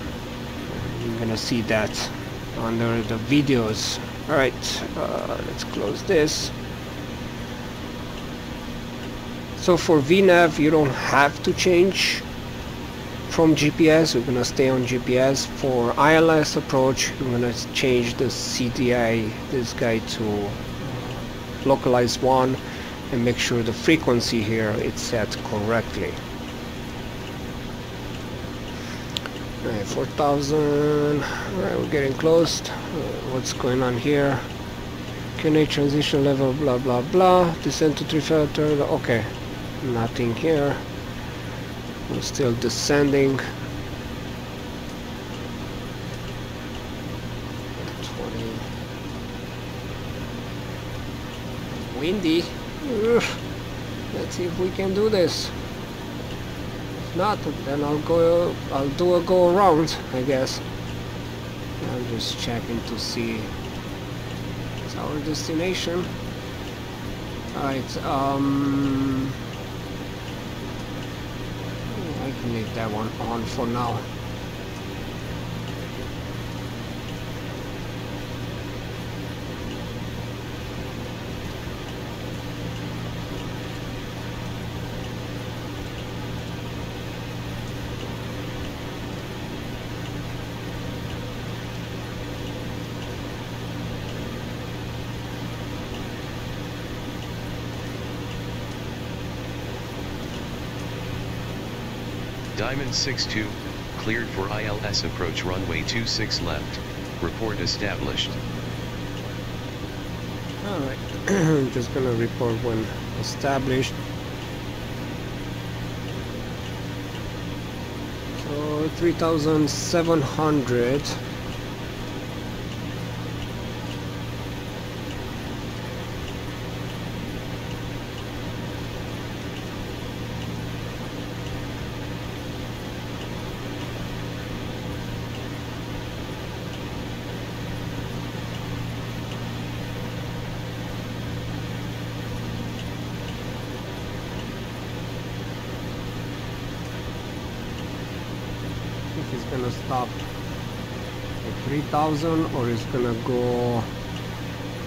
you're gonna see that under the videos. Alright uh, let's close this. So for VNAV you don't have to change from GPS we're gonna stay on GPS for ILS approach we're gonna change the CDI this guy to localize one and make sure the frequency here is set correctly. Alright, 4000 alright we're getting close uh, what's going on here? QNH transition level blah blah blah descent to three filter okay nothing here. We're still descending. 20 windy. Let's see if we can do this. If not then I'll go I'll do a go around I guess. I'm just checking to see. It's our destination. Alright um I can leave that one on for now
Diamond 62, cleared for ILS approach runway 26 left. Report established.
Alright, I'm (clears throat) just gonna report when established. So 3700 gonna stop at 3000 or it's gonna go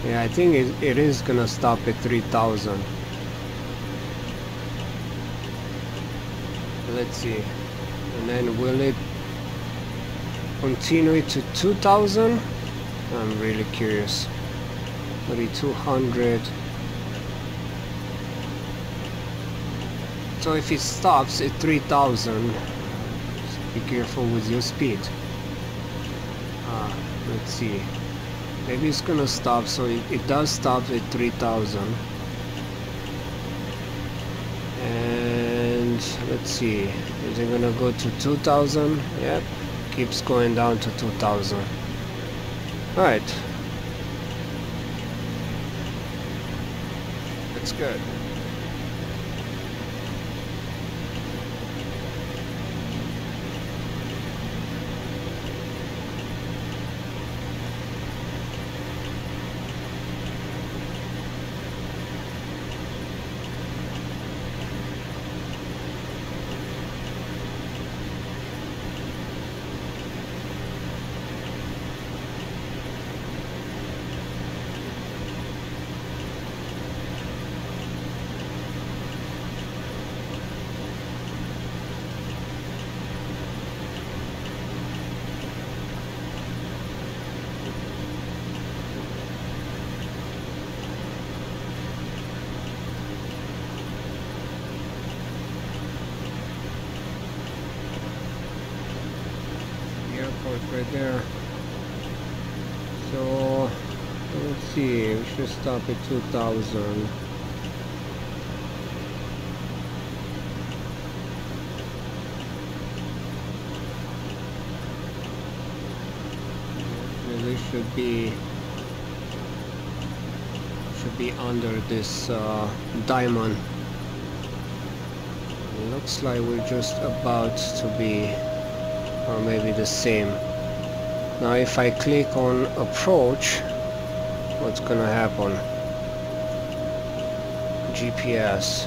yeah I think it, it is gonna stop at 3000 let's see. And then will it continue to 2000 I'm really curious. 3200 so if it stops at 3000 be careful with your speed. Uh, let's see. Maybe it's gonna stop so it, it does stop at 3000 and let's see. Is it gonna go to 2000 yep. Keeps going down to 2000 all right that's good airport right there so let's see should 2000 this should be should be under this uh, diamond. Looks like we're just about to be or maybe the same. Now if I click on approach what's gonna happen GPS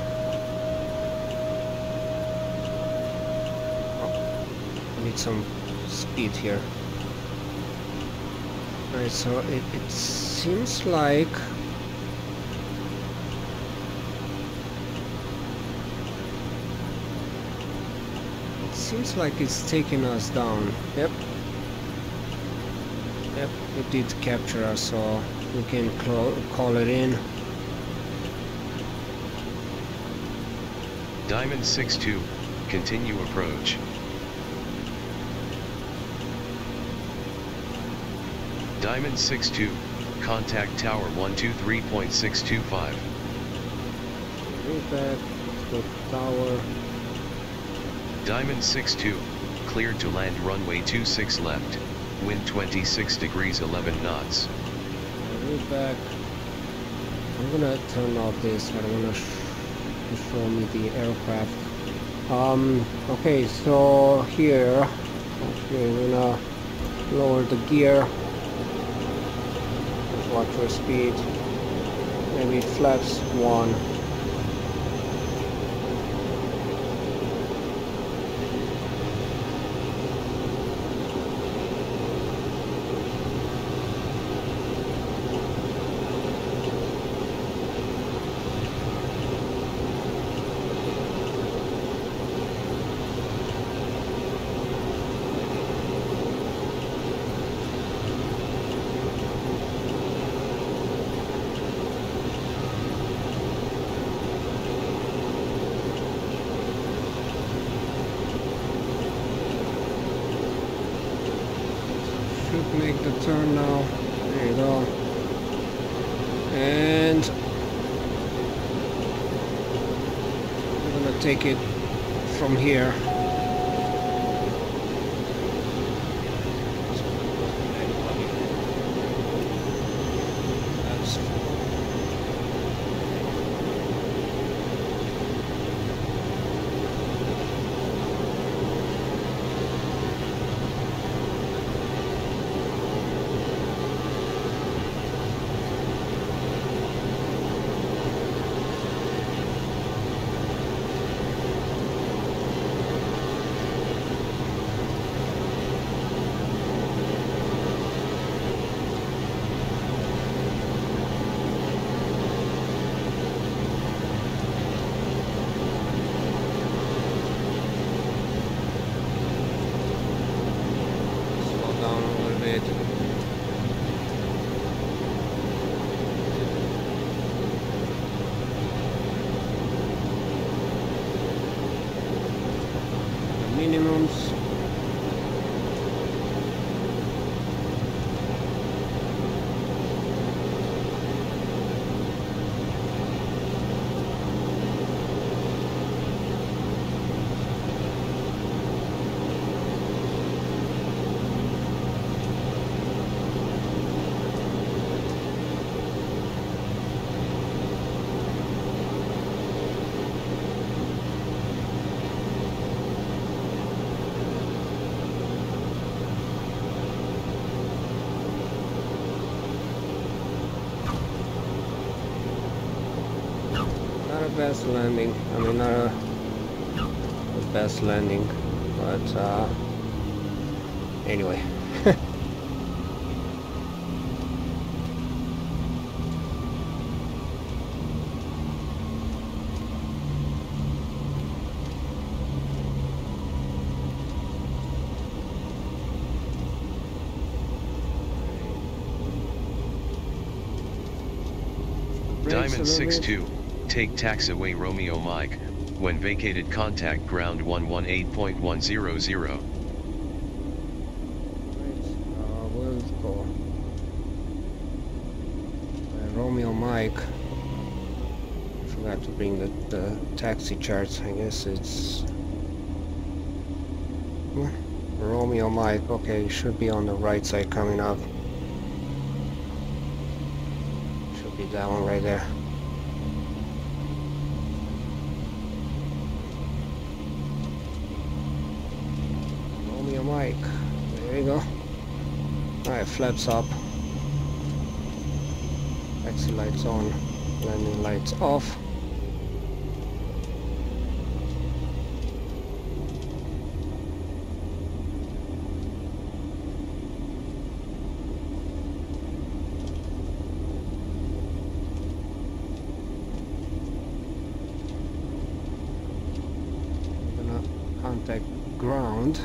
oh, need some speed here Alright, so it, it seems like it seems like it's taking us down. Yep. Yep, it did capture us, so we can call it in.
Diamond 6-2, continue approach. Diamond 6-2, contact tower 123.625.
Move back, let's tower.
Diamond 6-2, cleared to land runway 26 left, wind 26 degrees 11 knots.
Back. I'm gonna turn off this, I don't wanna sh show me the aircraft. Um, okay, so here, okay, we're gonna lower the gear watch your speed maybe flaps one should make the turn now. There you go. And we're gonna take it best landing. I mean, not a the best landing, but uh, anyway. (laughs)
Diamond
little bit.
62, take tax away Romeo Mike, when vacated contact ground 118.100.
Uh. Uh, Romeo Mike. Forgot to bring the, the taxi charts. I guess it's Romeo Mike. Okay, should be on the right side coming up. Should be that one right there. Romeo Mike. There you go. Alright, flaps up. Taxi lights on. Landing lights off. Gonna contact ground.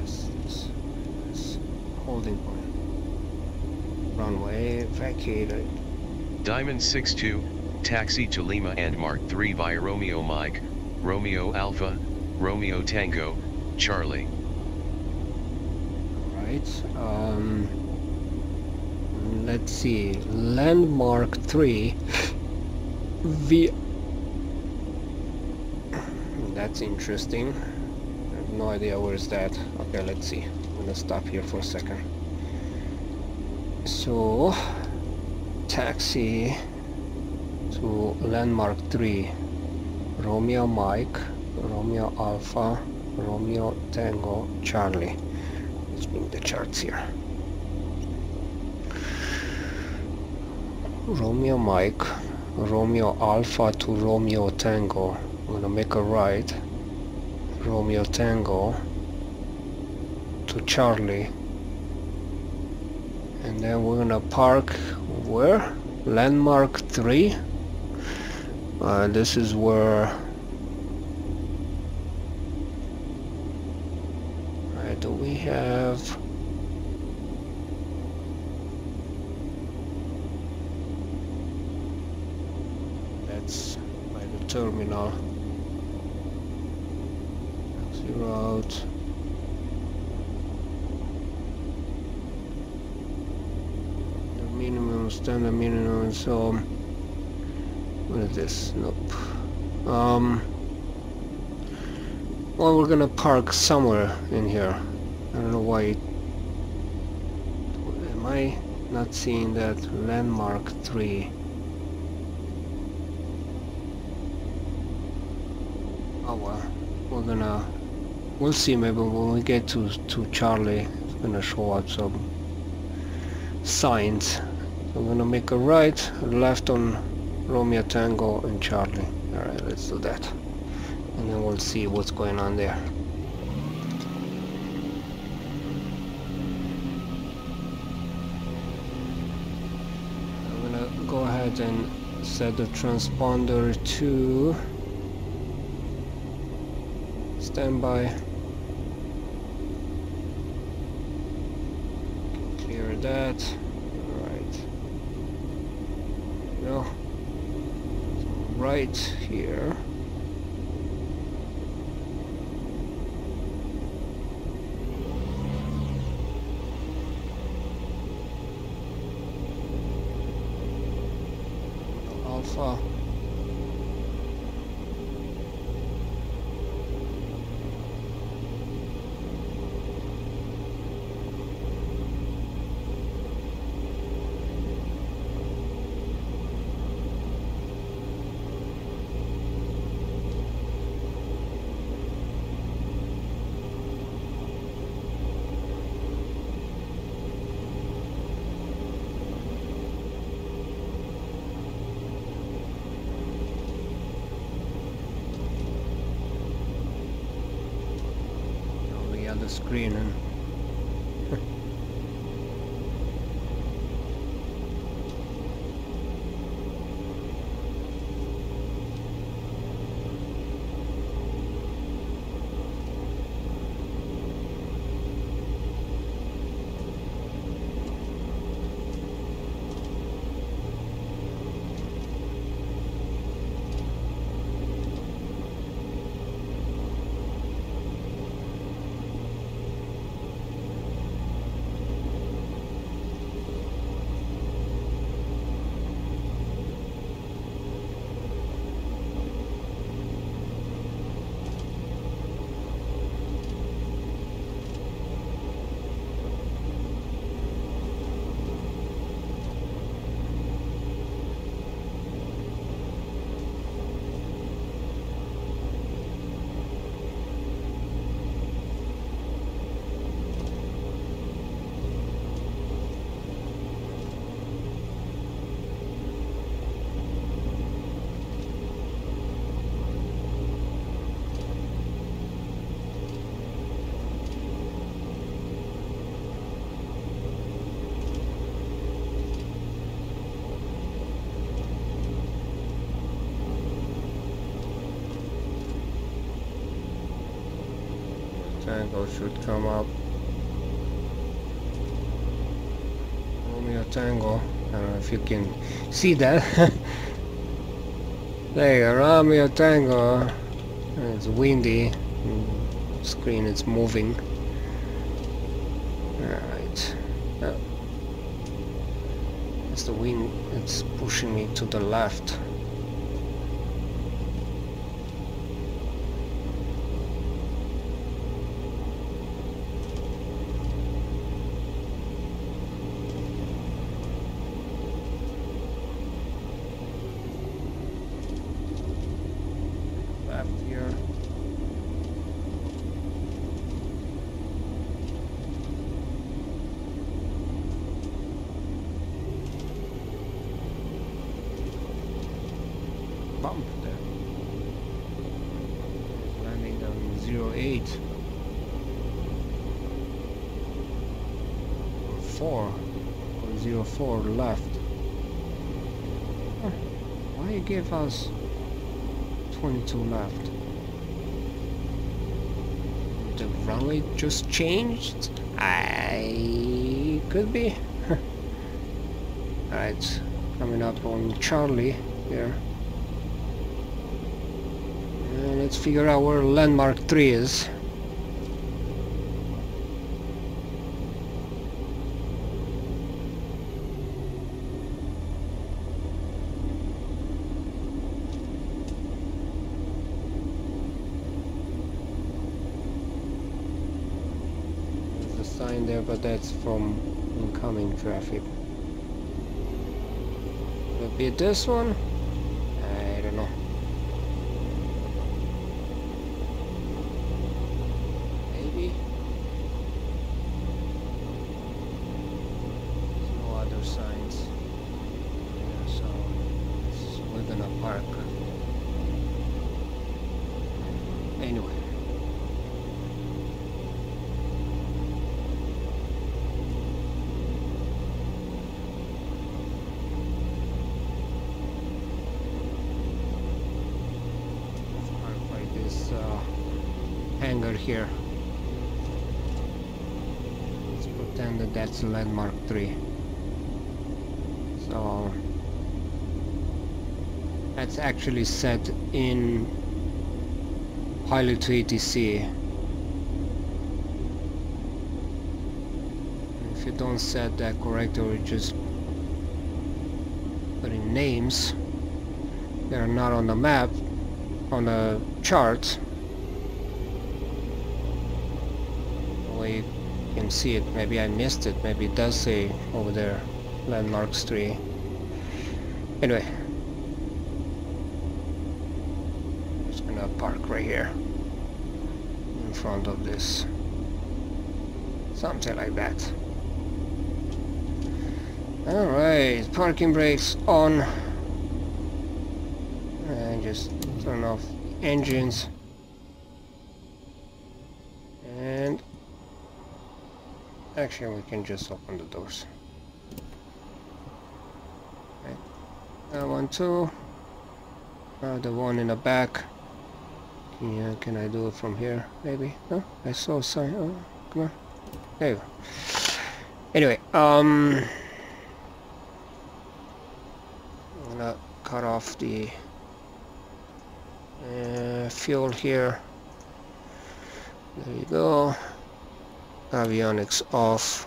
This, this, this holding point. Runway vacated.
Diamond 62, taxi to Lima and Mark 3 via Romeo Mike, Romeo Alpha, Romeo Tango, Charlie.
Right. Um, let's see. Landmark 3. V. That's interesting. I have no idea where's that. Okay, let's see. I'm gonna stop here for a second. So, taxi to landmark 3. Romeo Mike, Romeo Alpha, Romeo Tango, Charlie. Let's bring the charts here. Romeo Mike, Romeo Alpha to Romeo Tango. I'm gonna make a right. Romeo Tango to Charlie. And then we're gonna park where? Landmark 3. Uh, this is where Right, do we have that's by the terminal taxi route the minimum standard minimum so what is this nope um well, we're gonna park somewhere in here. I don't know why. It, am I not seeing that landmark three? Oh well, we're gonna. We'll see. Maybe when we get to to Charlie, it's gonna show up some signs. I'm gonna make a right, left on Romeo Tango and Charlie. All right, let's do that and then we'll see what's going on there. I'm gonna go ahead and set the transponder to standby. Clear that. Alright. No. Right here. Alpha. on screen and Tango should come up. Romeo Tango. I don't know if you can see that. (laughs) there you go, Romeo Tango. It's windy. Screen is moving. Alright. Oh. It's the wind, it's pushing me to the left here. Bump there. Landing on zero eight. Or four. Or zero four left. Huh. Give 22 left. The runway just changed? I could be. (laughs) Alright, coming up on Charlie here. And let's figure out where landmark 3 is. There's a sign there, but that's from incoming traffic. Could be this one? I don't know. Maybe. There's no other signs. Yeah, so it's within a park. Anyway. park by this uh, hangar here. Let's pretend that that's landmark 3. So that's actually set in Pilot2ATC. If you don't set that correct or just put in names that are not on the map, on the chart, way you can see it. Maybe I missed it. Maybe it does say over there, landmarks 3. Anyway, just gonna park right here in front of this something like that alright parking brakes on and just turn off engines and actually we can just open the doors that one too uh, the one in the back yeah, can I do it from here? Maybe? No? I saw a sign. Oh, come on. There you go. Anyway, um... I'm gonna cut off the uh, fuel here. There you go. Avionics off.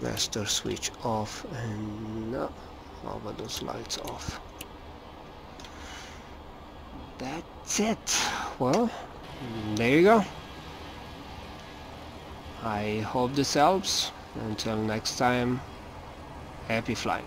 Master switch off and uh, how about those lights off? that's it well there you go I hope this helps until next time happy flying